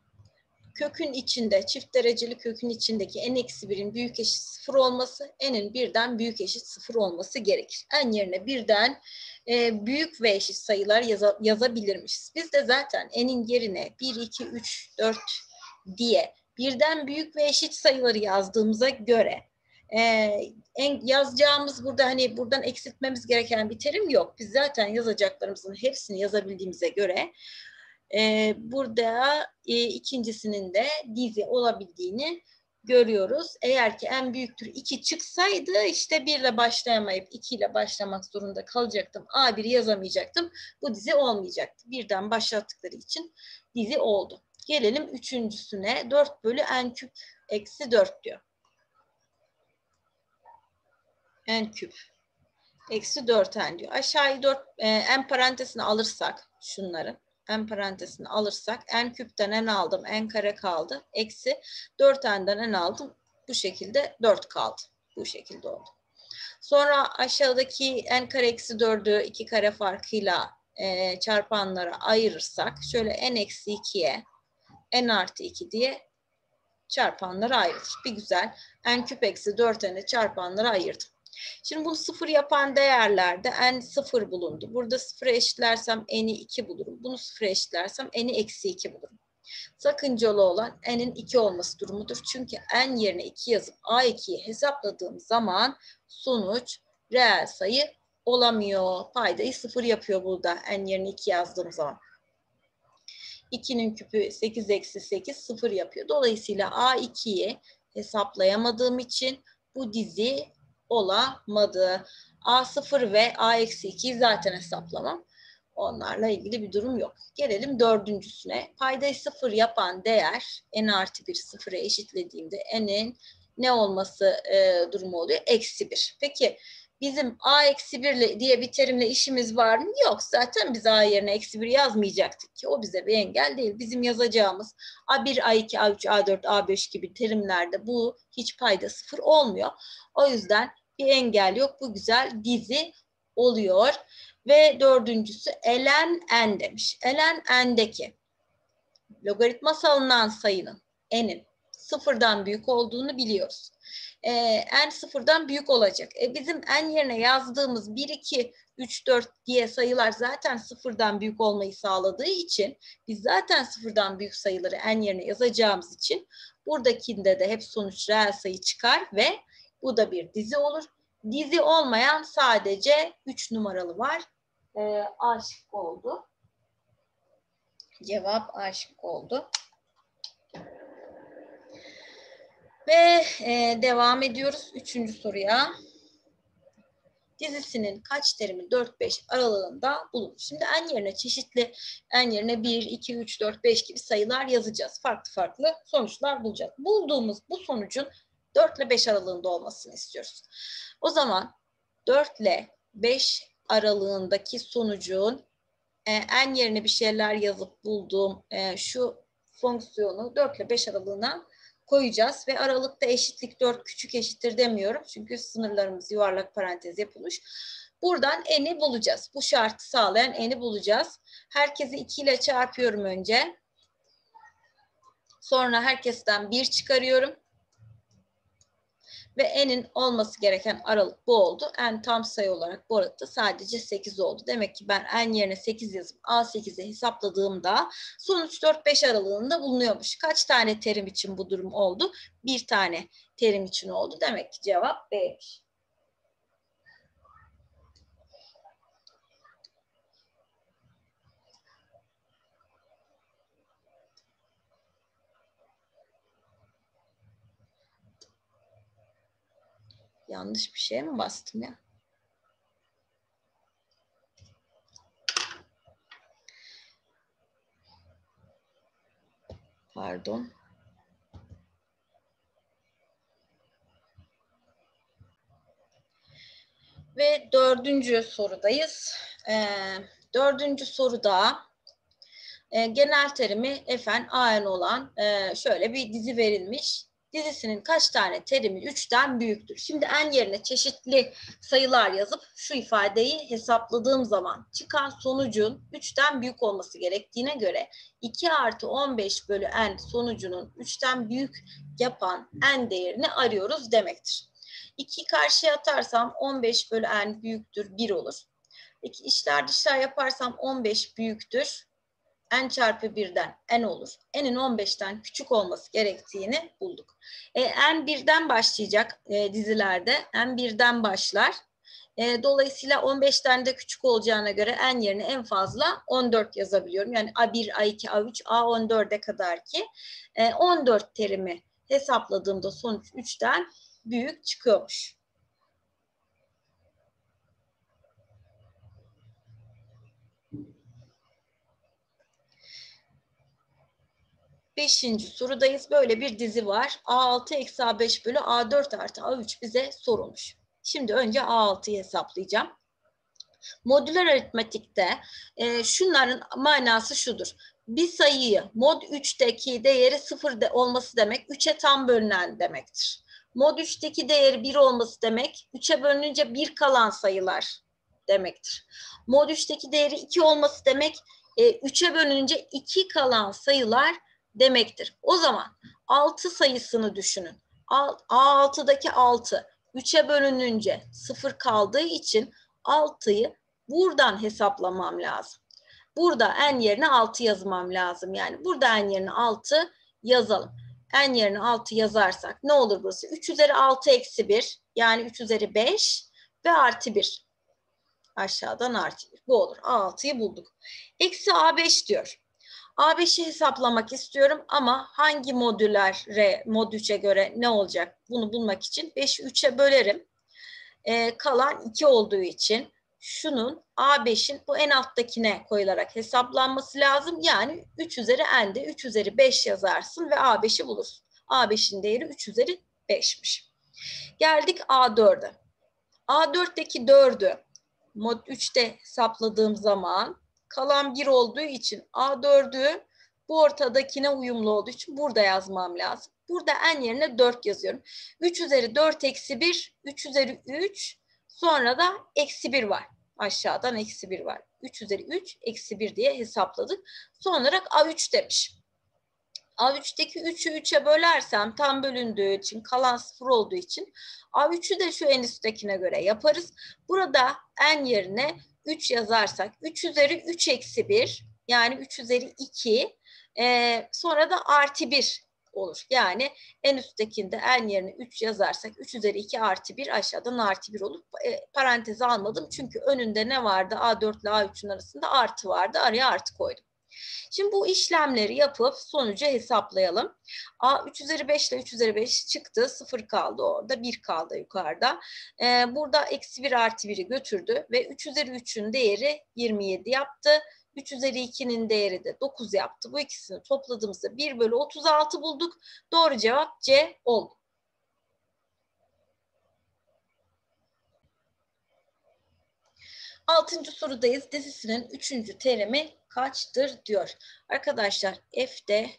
kökün içinde, çift dereceli kökün içindeki n eksi 1'in büyük eşit sıfır olması, n'in birden büyük eşit sıfır olması gerekir. n yerine birden e, büyük ve eşit sayılar yaza, yazabilirmişiz. Biz de zaten n'in yerine 1, 2, 3, 4 diye birden büyük ve eşit sayıları yazdığımıza göre e, en, yazacağımız burada hani buradan eksiltmemiz gereken bir terim yok. Biz zaten yazacaklarımızın hepsini yazabildiğimize göre e, burada e, ikincisinin de dizi olabildiğini görüyoruz. Eğer ki en büyüktür 2 çıksaydı işte 1 ile başlayamayıp 2 ile başlamak zorunda kalacaktım. A1'i yazamayacaktım. Bu dizi olmayacaktı. Birden başlattıkları için dizi oldu. Gelelim üçüncüsüne. 4 bölü n küp eksi 4 diyor. N küp eksi 4 n diyor. Aşağıyı 4 e, n parantezine alırsak şunları n parantezini alırsak n küpten n aldım n kare kaldı. Eksi 4 n'den n aldım. Bu şekilde 4 kaldı. Bu şekilde oldu. Sonra aşağıdaki n kare eksi 4'ü 2 kare farkıyla e, çarpanlara ayırırsak şöyle n eksi 2'ye n artı 2 diye çarpanlara ayrılır. Bir güzel n küp eksi 4 n'i çarpanlara ayırdım. Şimdi bunu sıfır yapan değerlerde n sıfır bulundu. Burada sıfıra eşitlersem n'i 2 bulurum. Bunu sıfıra eşitlersem n'i eksi 2 bulurum. Sakıncalı olan n'in 2 olması durumudur. Çünkü n yerine 2 yazıp a2'yi hesapladığım zaman sonuç reel sayı olamıyor. Paydayı sıfır yapıyor burada n yerine 2 yazdığım zaman. 2'nin küpü 8 eksi 8 sıfır yapıyor. Dolayısıyla a2'yi hesaplayamadığım için bu dizi olamadı. A0 ve A-2'yi zaten hesaplamam. Onlarla ilgili bir durum yok. Gelelim dördüncüsüne. Paydayı sıfır yapan değer n artı 1 sıfıra eşitlediğimde n'in ne olması e, durumu oluyor? Eksi 1. Peki bizim a eksi 1 diye bir terimle işimiz var mı? Yok. Zaten biz a yerine eksi 1 yazmayacaktık ki. O bize bir engel değil. Bizim yazacağımız a1, a2, a3, a4, a5 gibi terimlerde bu hiç payda sıfır olmuyor. O yüzden bir engel yok. Bu güzel dizi oluyor. Ve dördüncüsü elen n demiş. Elen n'deki logaritma alınan sayının n'in sıfırdan büyük olduğunu biliyoruz. Ee, n sıfırdan büyük olacak. E, bizim n yerine yazdığımız 1, 2, 3, 4 diye sayılar zaten sıfırdan büyük olmayı sağladığı için biz zaten sıfırdan büyük sayıları n yerine yazacağımız için buradakinde de hep sonuç reel sayı çıkar ve bu da bir dizi olur. Dizi olmayan sadece 3 numaralı var. E, A şıkkı oldu. Cevap A şıkkı oldu. Ve e, devam ediyoruz üçüncü soruya. Dizisinin kaç terimi 4-5 aralığında bulunur? Şimdi en yerine çeşitli en yerine 1, 2, 3, 4, 5 gibi sayılar yazacağız. Farklı farklı sonuçlar bulacağız. Bulduğumuz bu sonucun 4 ile 5 aralığında olmasını istiyoruz. O zaman 4 ile 5 aralığındaki sonucun e, en yerine bir şeyler yazıp bulduğum e, şu fonksiyonu 4 ile 5 aralığına koyacağız ve aralıkta eşitlik 4 küçük eşittir demiyorum. Çünkü sınırlarımız yuvarlak parantez yapılmış. Buradan n'i bulacağız. Bu şartı sağlayan n'i bulacağız. Herkesi 2 ile çarpıyorum önce. Sonra herkesten 1 çıkarıyorum ve n'in olması gereken aralık bu oldu. n tam sayı olarak bu aralıkta sadece 8 oldu. Demek ki ben n yerine 8 yazıp a8'i hesapladığımda sonuç 4-5 aralığında bulunuyormuş. Kaç tane terim için bu durum oldu? Bir tane terim için oldu. Demek ki cevap B'miş. Yanlış bir şeye mi bastım ya? Pardon. Ve dördüncü sorudayız. Ee, dördüncü soruda e, genel terimi fn an olan e, şöyle bir dizi verilmiş. Dizisinin kaç tane terimi 3'ten büyüktür? Şimdi en yerine çeşitli sayılar yazıp şu ifadeyi hesapladığım zaman çıkan sonucun 3'ten büyük olması gerektiğine göre 2 artı 15 bölü n sonucunun 3'ten büyük yapan n değerini arıyoruz demektir. 2 karşıya atarsam 15 bölü n büyüktür 1 olur. İki işler dışlar yaparsam 15 büyüktür n çarpı 1'den n olur. n'in 15'ten küçük olması gerektiğini bulduk. E, n 1'den başlayacak e, dizilerde. n 1'den başlar. E, dolayısıyla 15'ten de küçük olacağına göre n yerine en fazla 14 yazabiliyorum. Yani A1, A2, A3, A14'e kadar ki e, 14 terimi hesapladığımda sonuç 3'ten büyük çıkıyormuş. Beşinci sorudayız. Böyle bir dizi var. A6 eksi A5 bölü A4 artı A3 bize sorulmuş. Şimdi önce A6'yı hesaplayacağım. Modüler aritmetikte e, şunların manası şudur. Bir sayıyı mod 3'teki değeri 0 de olması demek 3'e tam bölünen demektir. Mod 3'teki değeri 1 olması demek 3'e bölününce 1 kalan sayılar demektir. Mod 3'teki değeri 2 olması demek e, 3'e bölününce 2 kalan sayılar demektir. O zaman 6 sayısını düşünün. A6'daki 6 3'e bölününce 0 kaldığı için 6'yı buradan hesaplamam lazım. Burada n yerine 6 yazmam lazım. Yani burada n yerine 6 yazalım. n yerine 6 yazarsak ne olur burası? 3 üzeri 6 eksi 1 yani 3 üzeri 5 ve artı 1. Aşağıdan artı 1. Bu olur. A6'yı bulduk. Eksi A5 diyor. A5'i hesaplamak istiyorum ama hangi modüllere, mod 3'e göre ne olacak bunu bulmak için 5'i 3'e bölerim. Ee, kalan 2 olduğu için şunun A5'in bu en alttakine koyularak hesaplanması lazım. Yani 3 üzeri n'de 3 üzeri 5 yazarsın ve A5'i bulursun. A5'in değeri 3 üzeri 5'miş. Geldik A4'e. A4'teki 4'ü mod 3'te hesapladığım zaman kalan 1 olduğu için A4'ü bu ortadakine uyumlu olduğu için burada yazmam lazım. Burada n yerine 4 yazıyorum. 3 üzeri 4 eksi 1, 3 üzeri 3, sonra da eksi 1 var. Aşağıdan eksi 1 var. 3 üzeri 3, eksi 1 diye hesapladık. Son olarak A3 demiş. A3'teki 3'ü 3'e bölersem tam bölündüğü için kalan 0 olduğu için A3'ü de şu en üsttekine göre yaparız. Burada n yerine 3 yazarsak 3 üzeri 3 eksi 1 yani 3 üzeri 2 e, sonra da artı 1 olur. Yani en üsttekinde en yerine 3 yazarsak 3 üzeri 2 artı 1 aşağıdan artı 1 olur. E, parantezi almadım çünkü önünde ne vardı? A4 ile A3'ün arasında artı vardı. Araya artı koydum. Şimdi bu işlemleri yapıp sonucu hesaplayalım. A 3 üzeri 5 ile 3 üzeri 5 çıktı. 0 kaldı orada. 1 kaldı yukarıda. Ee, burada eksi 1 artı 1'i götürdü ve 3 üzeri 3'ün değeri 27 yaptı. 3 üzeri 2'nin değeri de 9 yaptı. Bu ikisini topladığımızda 1 bölü 36 bulduk. Doğru cevap C oldu. Altıncı sorudayız. Dizisinin üçüncü terimi kaçtır diyor. Arkadaşlar f'de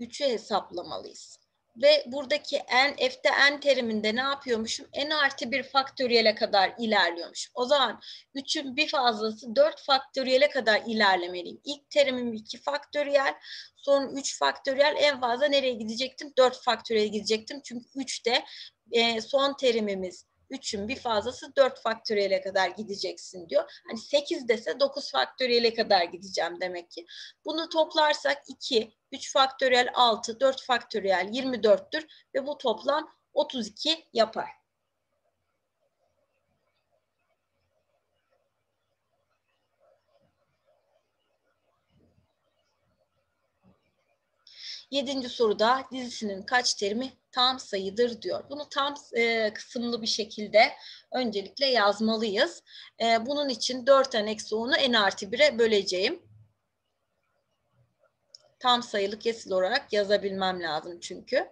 3'ü hesaplamalıyız. Ve buradaki n, f'de n teriminde ne yapıyormuşum? n artı bir faktöriyele kadar ilerliyormuş. O zaman 3'ün bir fazlası 4 faktöriyele kadar ilerlemeliyim. İlk terimim 2 faktöriyel, sonra 3 faktöriyel, en fazla nereye gidecektim? 4 faktöriyel gidecektim. Çünkü 3'te e, son terimimiz 3'ün bir fazlası 4 faktöriyele kadar gideceksin diyor. Hani 8 dese 9 faktöriyele kadar gideceğim demek ki. Bunu toplarsak 2, 3 faktöriyel 6, 4 faktöriyel 24'tür ve bu toplam 32 yapar. Yedinci soruda dizisinin kaç terimi tam sayıdır diyor. Bunu tam e, kısımlı bir şekilde öncelikle yazmalıyız. E, bunun için 4n eksi 10'u n artı 1'e böleceğim. Tam sayılı kesil olarak yazabilmem lazım çünkü.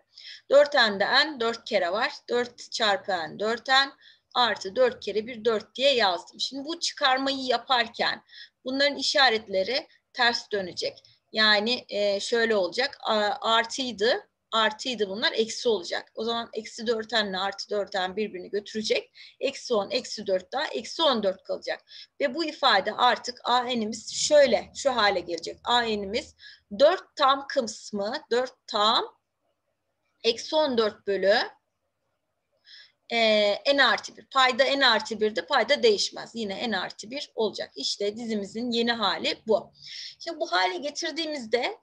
4n'de n 4 kere var. 4 çarpı n 4n artı 4 kere 1 4 diye yazdım. Şimdi bu çıkarmayı yaparken bunların işaretleri ters dönecek. Yani e, şöyle olacak. Artıydı. Artıydı bunlar eksi olacak. O zaman eksi 4n'le artı 4n birbirini götürecek. Eksi 10, eksi 4 daha eksi 14 kalacak. Ve bu ifade artık a'n'imiz şöyle şu hale gelecek. a'n'imiz 4 tam kısmı 4 tam eksi 14 bölü e, n artı 1. Payda n artı 1'de payda değişmez. Yine n artı 1 olacak. İşte dizimizin yeni hali bu. Şimdi bu hale getirdiğimizde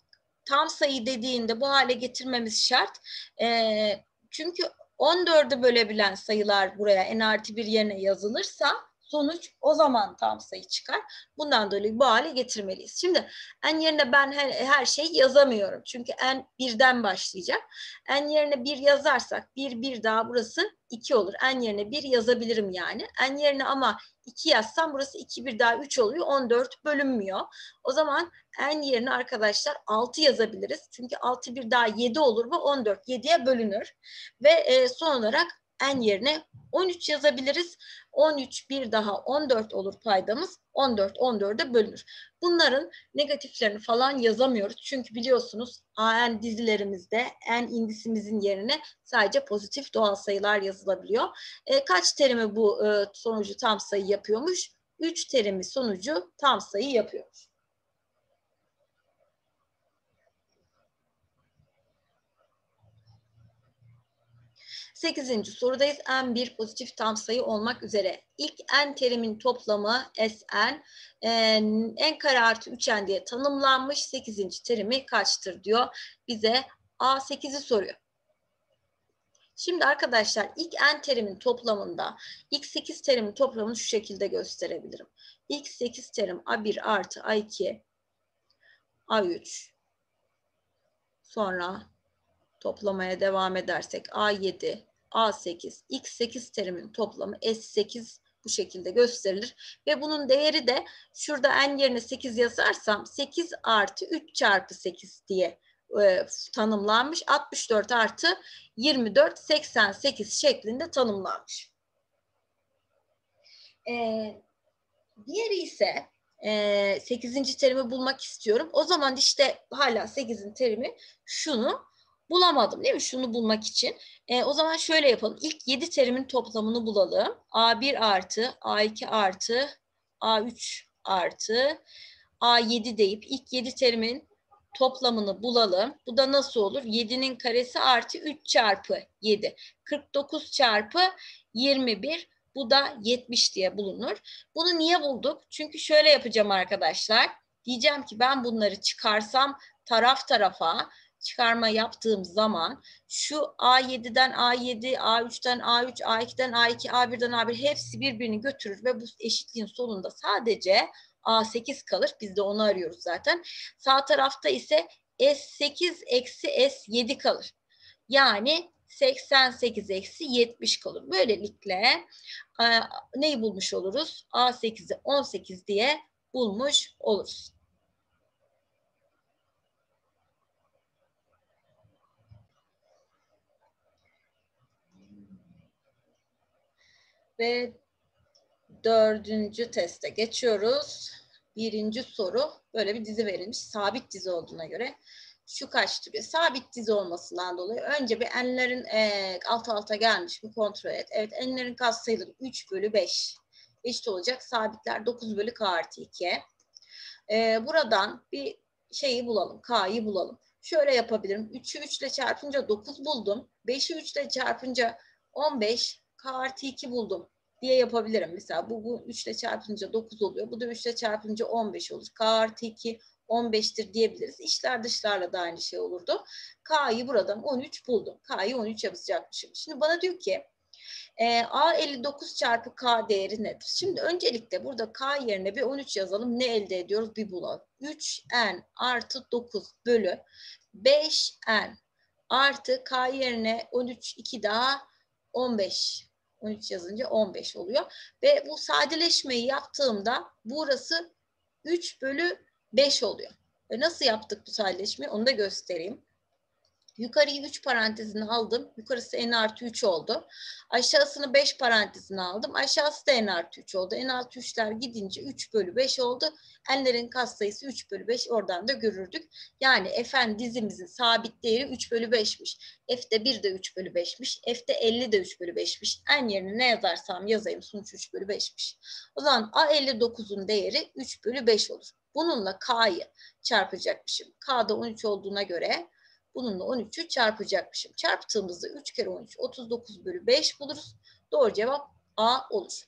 tam sayı dediğinde bu hale getirmemiz şart. E, çünkü 14'ü bölebilen sayılar buraya n artı 1 yerine yazılırsa sonuç o zaman tam sayı çıkar. Bundan dolayı bu hale getirmeliyiz. Şimdi n yerine ben her, her şeyi yazamıyorum. Çünkü n birden başlayacak. n yerine bir yazarsak bir bir daha burası 2 olur. n yerine bir yazabilirim yani. n yerine ama 2 yazsam burası 2 bir daha 3 oluyor. 14 bölünmüyor. O zaman n yerine arkadaşlar 6 yazabiliriz. Çünkü 6 bir daha 7 olur ve 14 7'ye bölünür. Ve e, son olarak n yerine 13 yazabiliriz. 13 bir daha 14 olur paydamız. 14 14'e bölünür. Bunların negatiflerini falan yazamıyoruz. Çünkü biliyorsunuz AN dizilerimizde n indisimizin yerine sadece pozitif doğal sayılar yazılabiliyor. E, kaç terimi bu e, sonucu tam sayı yapıyormuş? 3 terimi sonucu tam sayı yapıyormuş. Sekizinci sorudayız. N bir pozitif tam sayı olmak üzere. İlk n terimin toplamı Sn, n kare artı 3n diye tanımlanmış. Sekizinci terimi kaçtır diyor. Bize A8'i soruyor. Şimdi arkadaşlar ilk n terimin toplamında ilk 8 terimin toplamını şu şekilde gösterebilirim. İlk 8 terim A1 artı A2 A3 sonra toplamaya devam edersek A7, A8, X8 terimin toplamı S8 bu şekilde gösterilir. Ve bunun değeri de şurada n yerine 8 yazarsam 8 artı 3 çarpı 8 diye e, tanımlanmış. 64 artı 24 88 şeklinde tanımlanmış. E, diğeri ise e, 8. terimi bulmak istiyorum. O zaman işte hala 8'in terimi şunu bulamadım değil mi? Şunu bulmak için. E, o zaman şöyle yapalım. İlk 7 terimin toplamını bulalım. A1 artı, A2 artı, A3 artı, A7 deyip ilk 7 terimin toplamını bulalım. Bu da nasıl olur? 7'nin karesi artı 3 çarpı 7. 49 çarpı 21. Bu da 70 diye bulunur. Bunu niye bulduk? Çünkü şöyle yapacağım arkadaşlar. Diyeceğim ki ben bunları çıkarsam taraf tarafa çıkarma yaptığım zaman şu A7'den A7, A3'ten A3, A2'den A2, A1'den A1 hepsi birbirini götürür ve bu eşitliğin sonunda sadece A8 kalır. Biz de onu arıyoruz zaten. Sağ tarafta ise S8 eksi S7 kalır. Yani 88 eksi 70 kalır. Böylelikle e, neyi bulmuş oluruz? A8'i 18 diye bulmuş oluruz. Ve dördüncü teste geçiyoruz. Birinci soru böyle bir dizi verilmiş. Sabit dizi olduğuna göre şu kaç diyor. Sabit dizi olmasından dolayı önce bir enlerin e, alt alta gelmiş bir kontrol et. Evet enlerin katsayıları 3 bölü 5. Eşit olacak. Sabitler 9 bölü k artı 2. E, buradan bir şeyi bulalım. K'yı bulalım. Şöyle yapabilirim. 3'ü 3 ile çarpınca 9 buldum. 5'i 3 ile çarpınca 15. K artı 2 buldum diye yapabilirim. Mesela bu, bu 3 ile çarpınca 9 oluyor. Bu da 3 ile çarpınca 15 olur. K artı 2 15'tir diyebiliriz. İşler dışlarla da aynı şey olurdu. K'yı buradan 13 buldum. K'yı 13 yazacakmışım. Şimdi bana diyor ki e, A 59 çarpı K değeri nedir? Şimdi öncelikle burada K yerine bir 13 yazalım. Ne elde ediyoruz? Bir bulalım. 3N artı 9 bölü 5N artı K yerine 13 2 daha 15 13 yazınca 15 oluyor. Ve bu sadeleşmeyi yaptığımda burası 3 bölü 5 oluyor. Ve nasıl yaptık bu sadeleşmeyi onu da göstereyim. Yukarıyı 3 parantezine aldım. Yukarısı n artı 3 oldu. Aşağısını 5 parantezine aldım. Aşağısı da n artı 3 oldu. n artı 3'ler gidince 3 bölü 5 oldu. N'lerin katsayısı 3 bölü 5 oradan da görürdük. Yani f'n dizimizin sabit değeri 3 bölü 5'miş. F'de 1 de 3 bölü 5'miş. F'de 50 de 3 bölü 5'miş. N yerine ne yazarsam yazayım sonuç 3 bölü 5'miş. O zaman A59'un değeri 3 bölü 5 olur. Bununla K'yı çarpacakmışım. K'da 13 olduğuna göre Bununla 13'ü çarpacakmışım. Çarptığımızda 3 kere 13 39 bölü 5 buluruz. Doğru cevap A olur.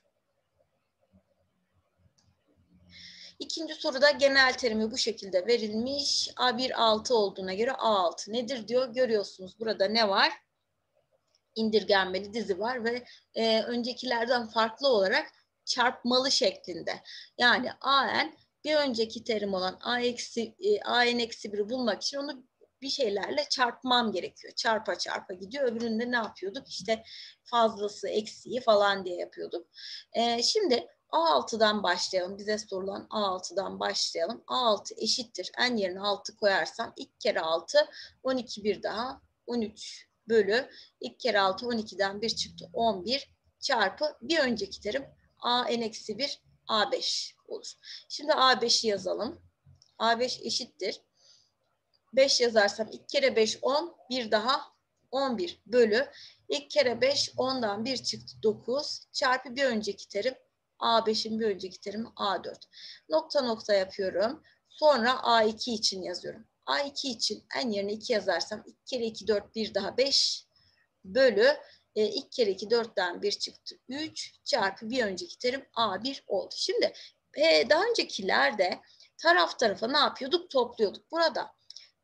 İkinci soruda genel terimi bu şekilde verilmiş. A1 6 olduğuna göre A6 nedir diyor. Görüyorsunuz burada ne var? İndirgenmeli dizi var ve e, öncekilerden farklı olarak çarpmalı şeklinde. Yani AN bir önceki terim olan A eksi, e, AN eksi 1'i bulmak için onu bir şeylerle çarpmam gerekiyor. Çarpa çarpa gidiyor. Öbüründe ne yapıyorduk? İşte fazlası, eksiği falan diye yapıyorduk. Ee, şimdi A6'dan başlayalım. Bize sorulan A6'dan başlayalım. A6 eşittir. En yerine 6 koyarsam 2 kere 6 12 bir daha 13 bölü 2 kere 6 12'den 1 çıktı 11 çarpı bir önceki terim A n eksi 1 A5 olur. Şimdi A5'i yazalım. A5 eşittir. 5 yazarsam 2 kere 5 10 bir daha 11 bölü 2 kere 5 10'dan 1 çıktı 9 çarpı bir önceki terim A5'in bir önceki terimi A4. Nokta nokta yapıyorum. Sonra A2 için yazıyorum. A2 için en yerine 2 yazarsam 2 kere 2 4 bir daha 5 bölü e, 2 kere 2 4'ten 1 çıktı 3 çarpı bir önceki terim A1 oldu. Şimdi e, daha öncekilerde taraf tarafa ne yapıyorduk? Topluyorduk. Burada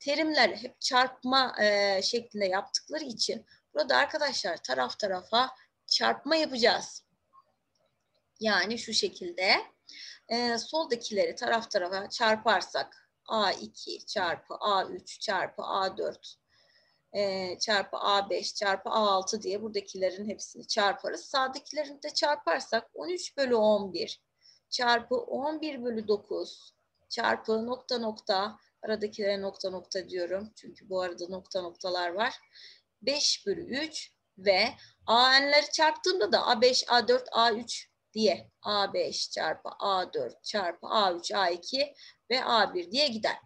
terimler hep çarpma e, şeklinde yaptıkları için burada arkadaşlar taraf tarafa çarpma yapacağız. Yani şu şekilde e, soldakileri taraf tarafa çarparsak A2 çarpı A3 çarpı A4 e, çarpı A5 çarpı A6 diye buradakilerin hepsini çarparız. Sağdakilerini de çarparsak 13 bölü 11 çarpı 11 bölü 9 çarpı nokta nokta Aradakilere nokta nokta diyorum. Çünkü bu arada nokta noktalar var. 5 bölü 3 ve AN'leri çarptığımda da A5, A4, A3 diye A5 çarpı A4 çarpı A3, A2 ve A1 diye gider.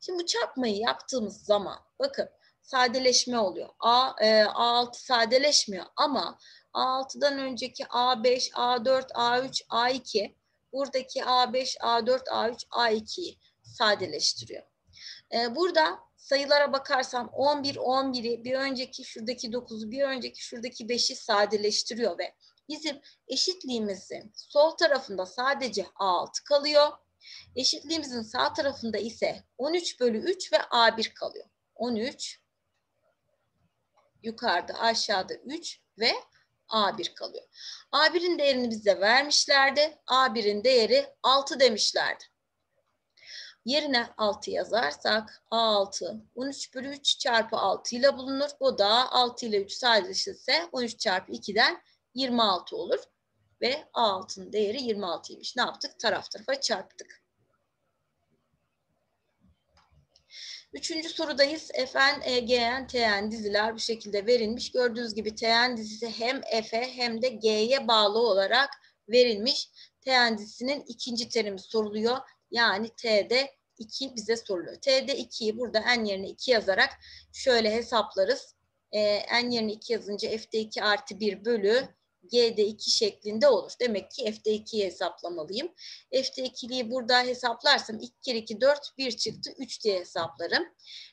Şimdi bu çarpmayı yaptığımız zaman bakın sadeleşme oluyor. A, e, A6 sadeleşmiyor ama A6'dan önceki A5, A4, A3, A2 buradaki A5, A4, A3, A2'yi sadeleştiriyor. Ee, burada sayılara bakarsam 11, 11'i bir önceki şuradaki 9'u bir önceki şuradaki 5'i sadeleştiriyor ve bizim eşitliğimizin sol tarafında sadece A6 kalıyor. Eşitliğimizin sağ tarafında ise 13 bölü 3 ve A1 kalıyor. 13 yukarıda aşağıda 3 ve A1 kalıyor. A1'in değerini bize vermişlerdi. A1'in değeri 6 demişlerdi. Yerine 6 yazarsak A6 13 bölü 3 çarpı 6 ile bulunur. Bu da 6 ile 3 sadeleşirse 13 çarpı 2'den 26 olur. Ve A6'nın değeri 26'ymış. Ne yaptık? Taraf tarafa çarptık. Üçüncü sorudayız. Fn, EGN, TN diziler bu şekilde verilmiş. Gördüğünüz gibi TN dizisi hem F'e hem de G'ye bağlı olarak verilmiş. TN dizisinin ikinci terimi soruluyor. Yani T'de 2 bize soruluyor. T'de 2'yi burada n yerine 2 yazarak şöyle hesaplarız. Ee, n yerine 2 yazınca f'de 2 artı 1 bölü g'de 2 şeklinde olur. Demek ki f'de 2'yi hesaplamalıyım. f'de 2'liyi burada hesaplarsam 2 kere 2 4 1 çıktı 3 diye hesaplarım.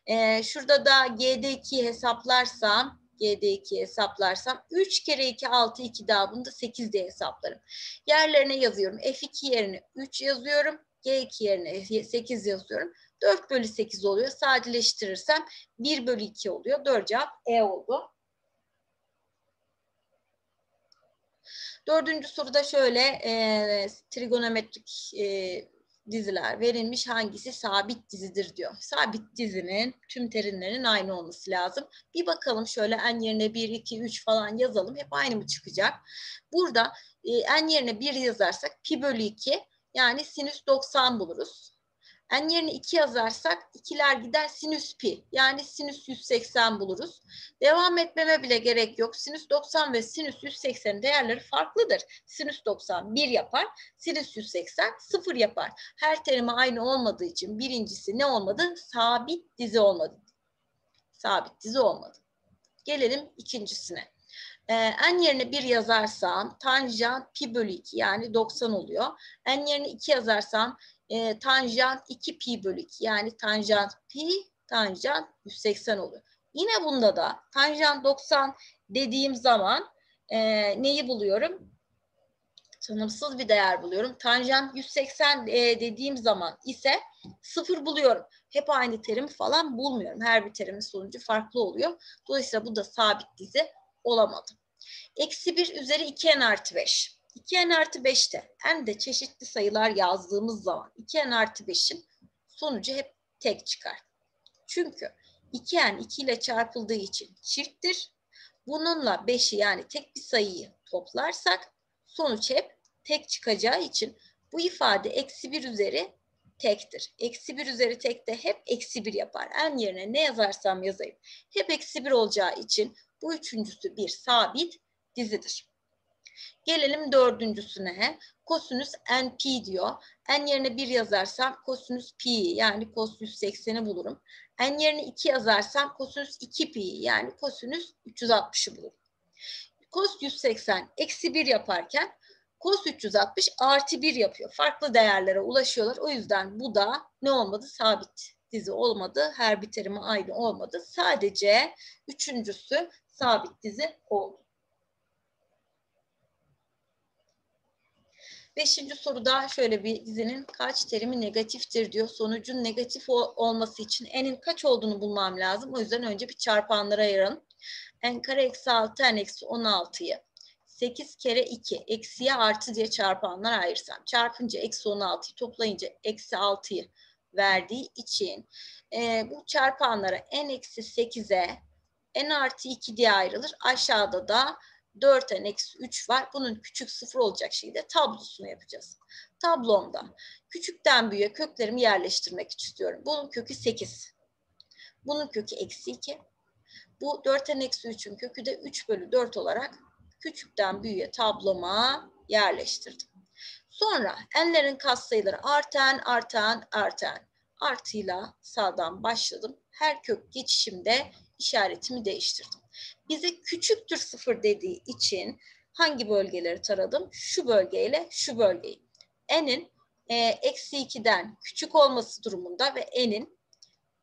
Ee, şurada da g'de 2'yi hesaplarsam G'de 2 hesaplarsam 3 kere 2 6 2 daha bunu da 8 diye hesaplarım. Yerlerine yazıyorum. F2 yerine 3 yazıyorum. G2 yerine 8 yazıyorum. 4 bölü 8 oluyor. Sadeleştirirsem 1 bölü 2 oluyor. 4 cevap E oldu. Dördüncü soruda şöyle e, trigonometrik e, diziler verilmiş hangisi sabit dizidir diyor. Sabit dizinin tüm terimlerinin aynı olması lazım. Bir bakalım şöyle en yerine 1, 2, 3 falan yazalım. Hep aynı mı çıkacak? Burada e, en yerine 1 yazarsak pi bölü 2 yani sinüs 90 buluruz. n yerine 2 yazarsak ikiler gider sinüs pi. Yani sinüs 180 buluruz. Devam etmeme bile gerek yok. Sinüs 90 ve sinüs 180 değerleri farklıdır. Sinüs 90 1 yapar. Sinüs 180 0 yapar. Her terimi aynı olmadığı için birincisi ne olmadı? Sabit dizi olmadı. Sabit dizi olmadı. Gelelim ikincisine. Ee, n yerine 1 yazarsam tanjant pi bölü 2 yani 90 oluyor. n yerine 2 yazarsam e, tanjant 2 pi bölü 2 yani tanjant pi tanjant 180 oluyor. Yine bunda da tanjant 90 dediğim zaman e, neyi buluyorum? Tanımsız bir değer buluyorum. Tanjant 180 e, dediğim zaman ise sıfır buluyorum. Hep aynı terim falan bulmuyorum. Her bir terimin sonucu farklı oluyor. Dolayısıyla bu da sabit dizi olamadı. Eksi 1 üzeri 2n artı 5. 2n artı 5'te n de çeşitli sayılar yazdığımız zaman 2n artı 5'in sonucu hep tek çıkar. Çünkü 2n 2 ile çarpıldığı için çifttir. Bununla 5'i yani tek bir sayıyı toplarsak sonuç hep tek çıkacağı için bu ifade eksi 1 üzeri tektir. Eksi 1 üzeri tek de hep eksi 1 yapar. En yerine ne yazarsam yazayım. Hep eksi 1 olacağı için bu üçüncüsü bir sabit dizidir. Gelelim dördüncüsüne. Kosinüs NP diyor. N yerine 1 yazarsam kosinüs pi yani cos 180'i bulurum. N yerine 2 yazarsam kosinüs 2 pi yani kosinüs 360'ı bulurum. Cos 180 eksi 1 yaparken cos 360 artı 1 yapıyor. Farklı değerlere ulaşıyorlar. O yüzden bu da ne olmadı? Sabit dizi olmadı. Her bir terimi aynı olmadı. Sadece üçüncüsü sabit dizi oldu. Beşinci soruda şöyle bir dizinin kaç terimi negatiftir diyor. Sonucun negatif olması için n'in kaç olduğunu bulmam lazım. O yüzden önce bir çarpanlara ayıralım. n kare eksi 6 n eksi 16'yı 8 kere 2 eksiye artı diye çarpanlar ayırsam. Çarpınca eksi 16'yı toplayınca eksi 6'yı verdiği için e, bu çarpanlara n eksi 8'e n artı 2 diye ayrılır. Aşağıda da 4n eksi 3 var. Bunun küçük sıfır olacak şekilde tablosunu yapacağız. Tablomda küçükten büyüğe köklerimi yerleştirmek istiyorum. Bunun kökü 8. Bunun kökü eksi 2. Bu 4n eksi 3'ün kökü de 3 bölü 4 olarak küçükten büyüğe tabloma yerleştirdim. Sonra n'lerin katsayıları artan, artan, artan. Artıyla sağdan başladım. Her kök geçişimde işaretimi değiştirdim. Bize küçüktür sıfır dediği için hangi bölgeleri taradım? Şu bölgeyle şu bölgeyi. N'in e, eksi 2'den küçük olması durumunda ve N'in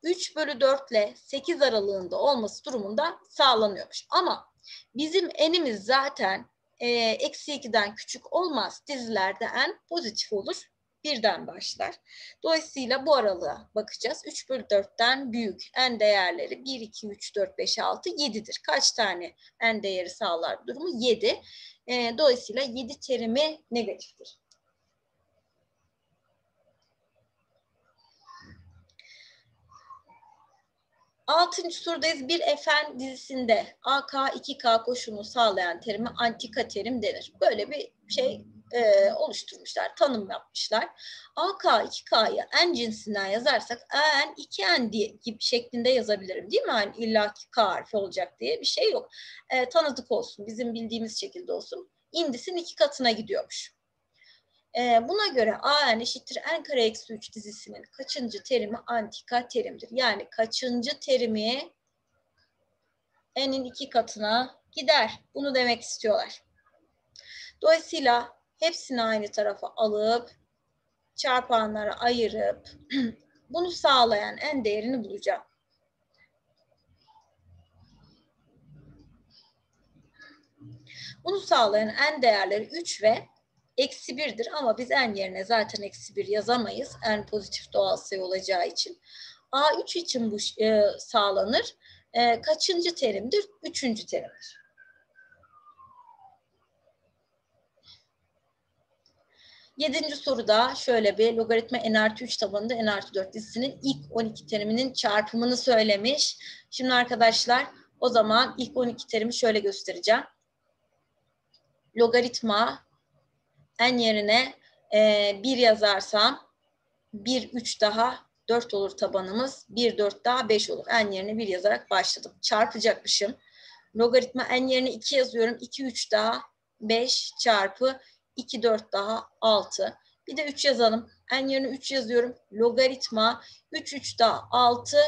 3 bölü 4 ile 8 aralığında olması durumunda sağlanıyormuş. Ama bizim N'imiz zaten e, eksi 2'den küçük olmaz. Dizilerde N pozitif olur birden başlar. Dolayısıyla bu aralığa bakacağız. 3 bölü 4'ten büyük n değerleri 1, 2, 3, 4, 5, 6, 7'dir. Kaç tane n değeri sağlar durumu? 7. E, dolayısıyla 7 terimi negatiftir. Altıncı sorudayız. Bir Efen dizisinde AK, 2K koşulunu sağlayan terime antika terim denir. Böyle bir şey e, oluşturmuşlar, tanım yapmışlar. AK 2K'yı n cinsinden yazarsak n 2n diye gibi şeklinde yazabilirim değil mi? Yani illa ki K harfi olacak diye bir şey yok. E, tanıdık olsun, bizim bildiğimiz şekilde olsun. İndisin iki katına gidiyormuş. E, buna göre an eşittir n kare eksi 3 dizisinin kaçıncı terimi antika terimdir? Yani kaçıncı terimi n'in iki katına gider. Bunu demek istiyorlar. Dolayısıyla hepsini aynı tarafa alıp çarpanlara ayırıp bunu sağlayan en değerini bulacağım. Bunu sağlayan en değerleri 3 ve eksi 1'dir ama biz en yerine zaten eksi 1 yazamayız. En pozitif doğal sayı olacağı için. A3 için bu e, sağlanır. E, kaçıncı terimdir? Üçüncü terimdir. Yedinci soruda şöyle bir logaritma n artı 3 tabanında n artı 4 dizisinin ilk 12 teriminin çarpımını söylemiş. Şimdi arkadaşlar o zaman ilk 12 terimi şöyle göstereceğim. Logaritma n yerine e, 1 yazarsam 1, 3 daha 4 olur tabanımız. 1, 4 daha 5 olur. En yerine 1 yazarak başladım. Çarpacakmışım. Logaritma en yerine 2 yazıyorum. 2, 3 daha 5 çarpı 2, 4 daha 6. Bir de 3 yazalım. En yerine 3 yazıyorum. Logaritma 3, 3 daha 6.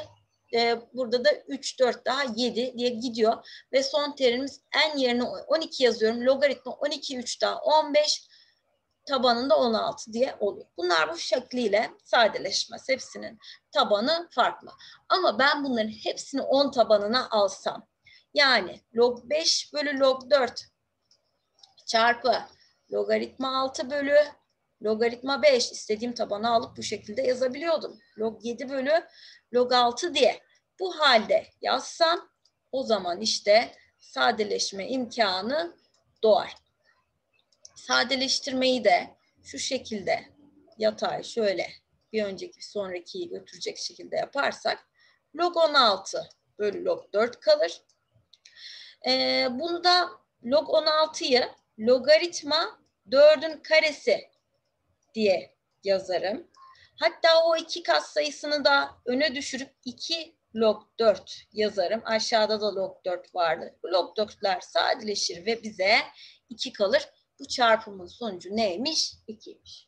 Ee, burada da 3, 4 daha 7 diye gidiyor. Ve son terimimiz en yerine 12 yazıyorum. Logaritma 12, 3 daha 15 tabanında 16 diye oluyor. Bunlar bu şekliyle sadeleşmez. Hepsinin tabanı farklı. Ama ben bunların hepsini 10 tabanına alsam yani log 5 bölü log 4 çarpı logaritma 6 bölü logaritma 5 istediğim tabana alıp bu şekilde yazabiliyordum. Log 7 bölü log 6 diye. Bu halde yazsam o zaman işte sadeleşme imkanı doğar. Sadeleştirmeyi de şu şekilde yatay şöyle bir önceki bir sonrakiyi götürecek şekilde yaparsak log 16 bölü log 4 kalır. Ee, bunda log 16'yı logaritma 4'ün karesi diye yazarım. Hatta o iki kat sayısını da öne düşürüp 2 log 4 yazarım. Aşağıda da log 4 vardı. Bu log 4'ler sadeleşir ve bize 2 kalır. Bu çarpımın sonucu neymiş? 2'ymiş.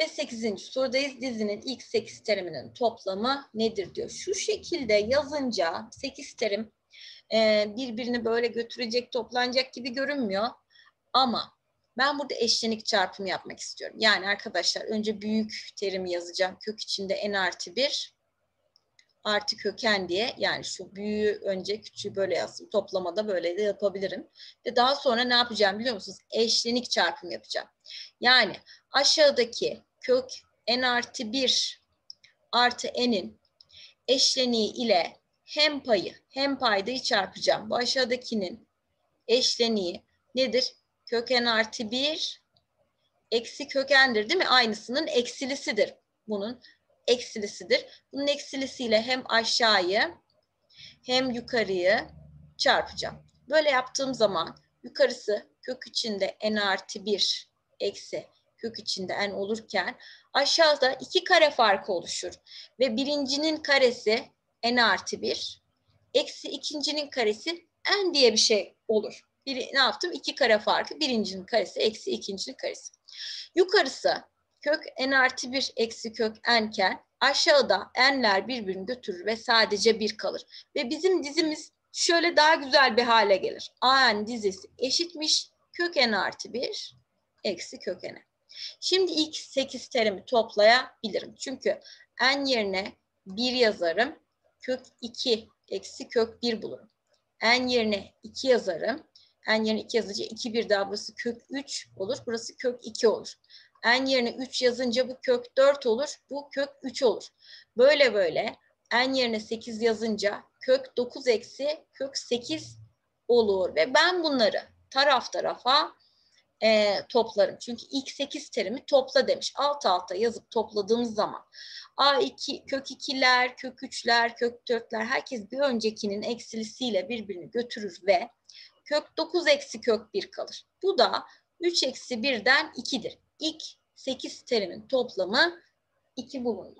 Ve 8. sorudayız. Dizinin ilk 8 teriminin toplamı nedir diyor. Şu şekilde yazınca 8 terim e, birbirini böyle götürecek, toplanacak gibi görünmüyor. Ama ben burada eşlenik çarpımı yapmak istiyorum. Yani arkadaşlar önce büyük terimi yazacağım. Kök içinde n artı 1 artı köken diye yani şu büyüğü önce küçüğü böyle yazdım. Toplamada böyle de yapabilirim. Ve daha sonra ne yapacağım biliyor musunuz? Eşlenik çarpım yapacağım. Yani aşağıdaki kök n artı 1 artı n'in eşleniği ile hem payı hem paydayı çarpacağım. Bu aşağıdakinin eşleniği nedir? Kök n artı 1 eksi kökendir değil mi? Aynısının eksilisidir bunun eksilisidir. Bunun eksilisiyle hem aşağıyı hem yukarıyı çarpacağım. Böyle yaptığım zaman yukarısı kök içinde n artı 1 eksi kök içinde n olurken aşağıda iki kare farkı oluşur. Ve birincinin karesi n artı 1 eksi ikincinin karesi n diye bir şey olur. Biri, ne yaptım? İki kare farkı birincinin karesi eksi ikincinin karesi. Yukarısı kök n artı 1 eksi kök n'ken aşağıda n'ler birbirini götürür ve sadece bir kalır. Ve bizim dizimiz şöyle daha güzel bir hale gelir. an dizisi eşitmiş kök n artı 1 eksi kök n. Şimdi ilk 8 terimi toplayabilirim. Çünkü n yerine 1 yazarım. Kök 2 eksi kök 1 bulurum. n yerine 2 yazarım. n yerine 2 yazınca 2 bir daha burası kök 3 olur. Burası kök 2 olur n yerine 3 yazınca bu kök 4 olur. Bu kök 3 olur. Böyle böyle n yerine 8 yazınca kök 9 eksi kök 8 olur. Ve ben bunları taraf tarafa e, toplarım. Çünkü ilk 8 terimi topla demiş. Alt alta yazıp topladığımız zaman A2, kök 2'ler, kök 3'ler, kök 4'ler herkes bir öncekinin eksilisiyle birbirini götürür ve kök 9 eksi kök 1 kalır. Bu da 3 eksi 1'den 2'dir ilk 8 terimin toplamı 2 bulundu.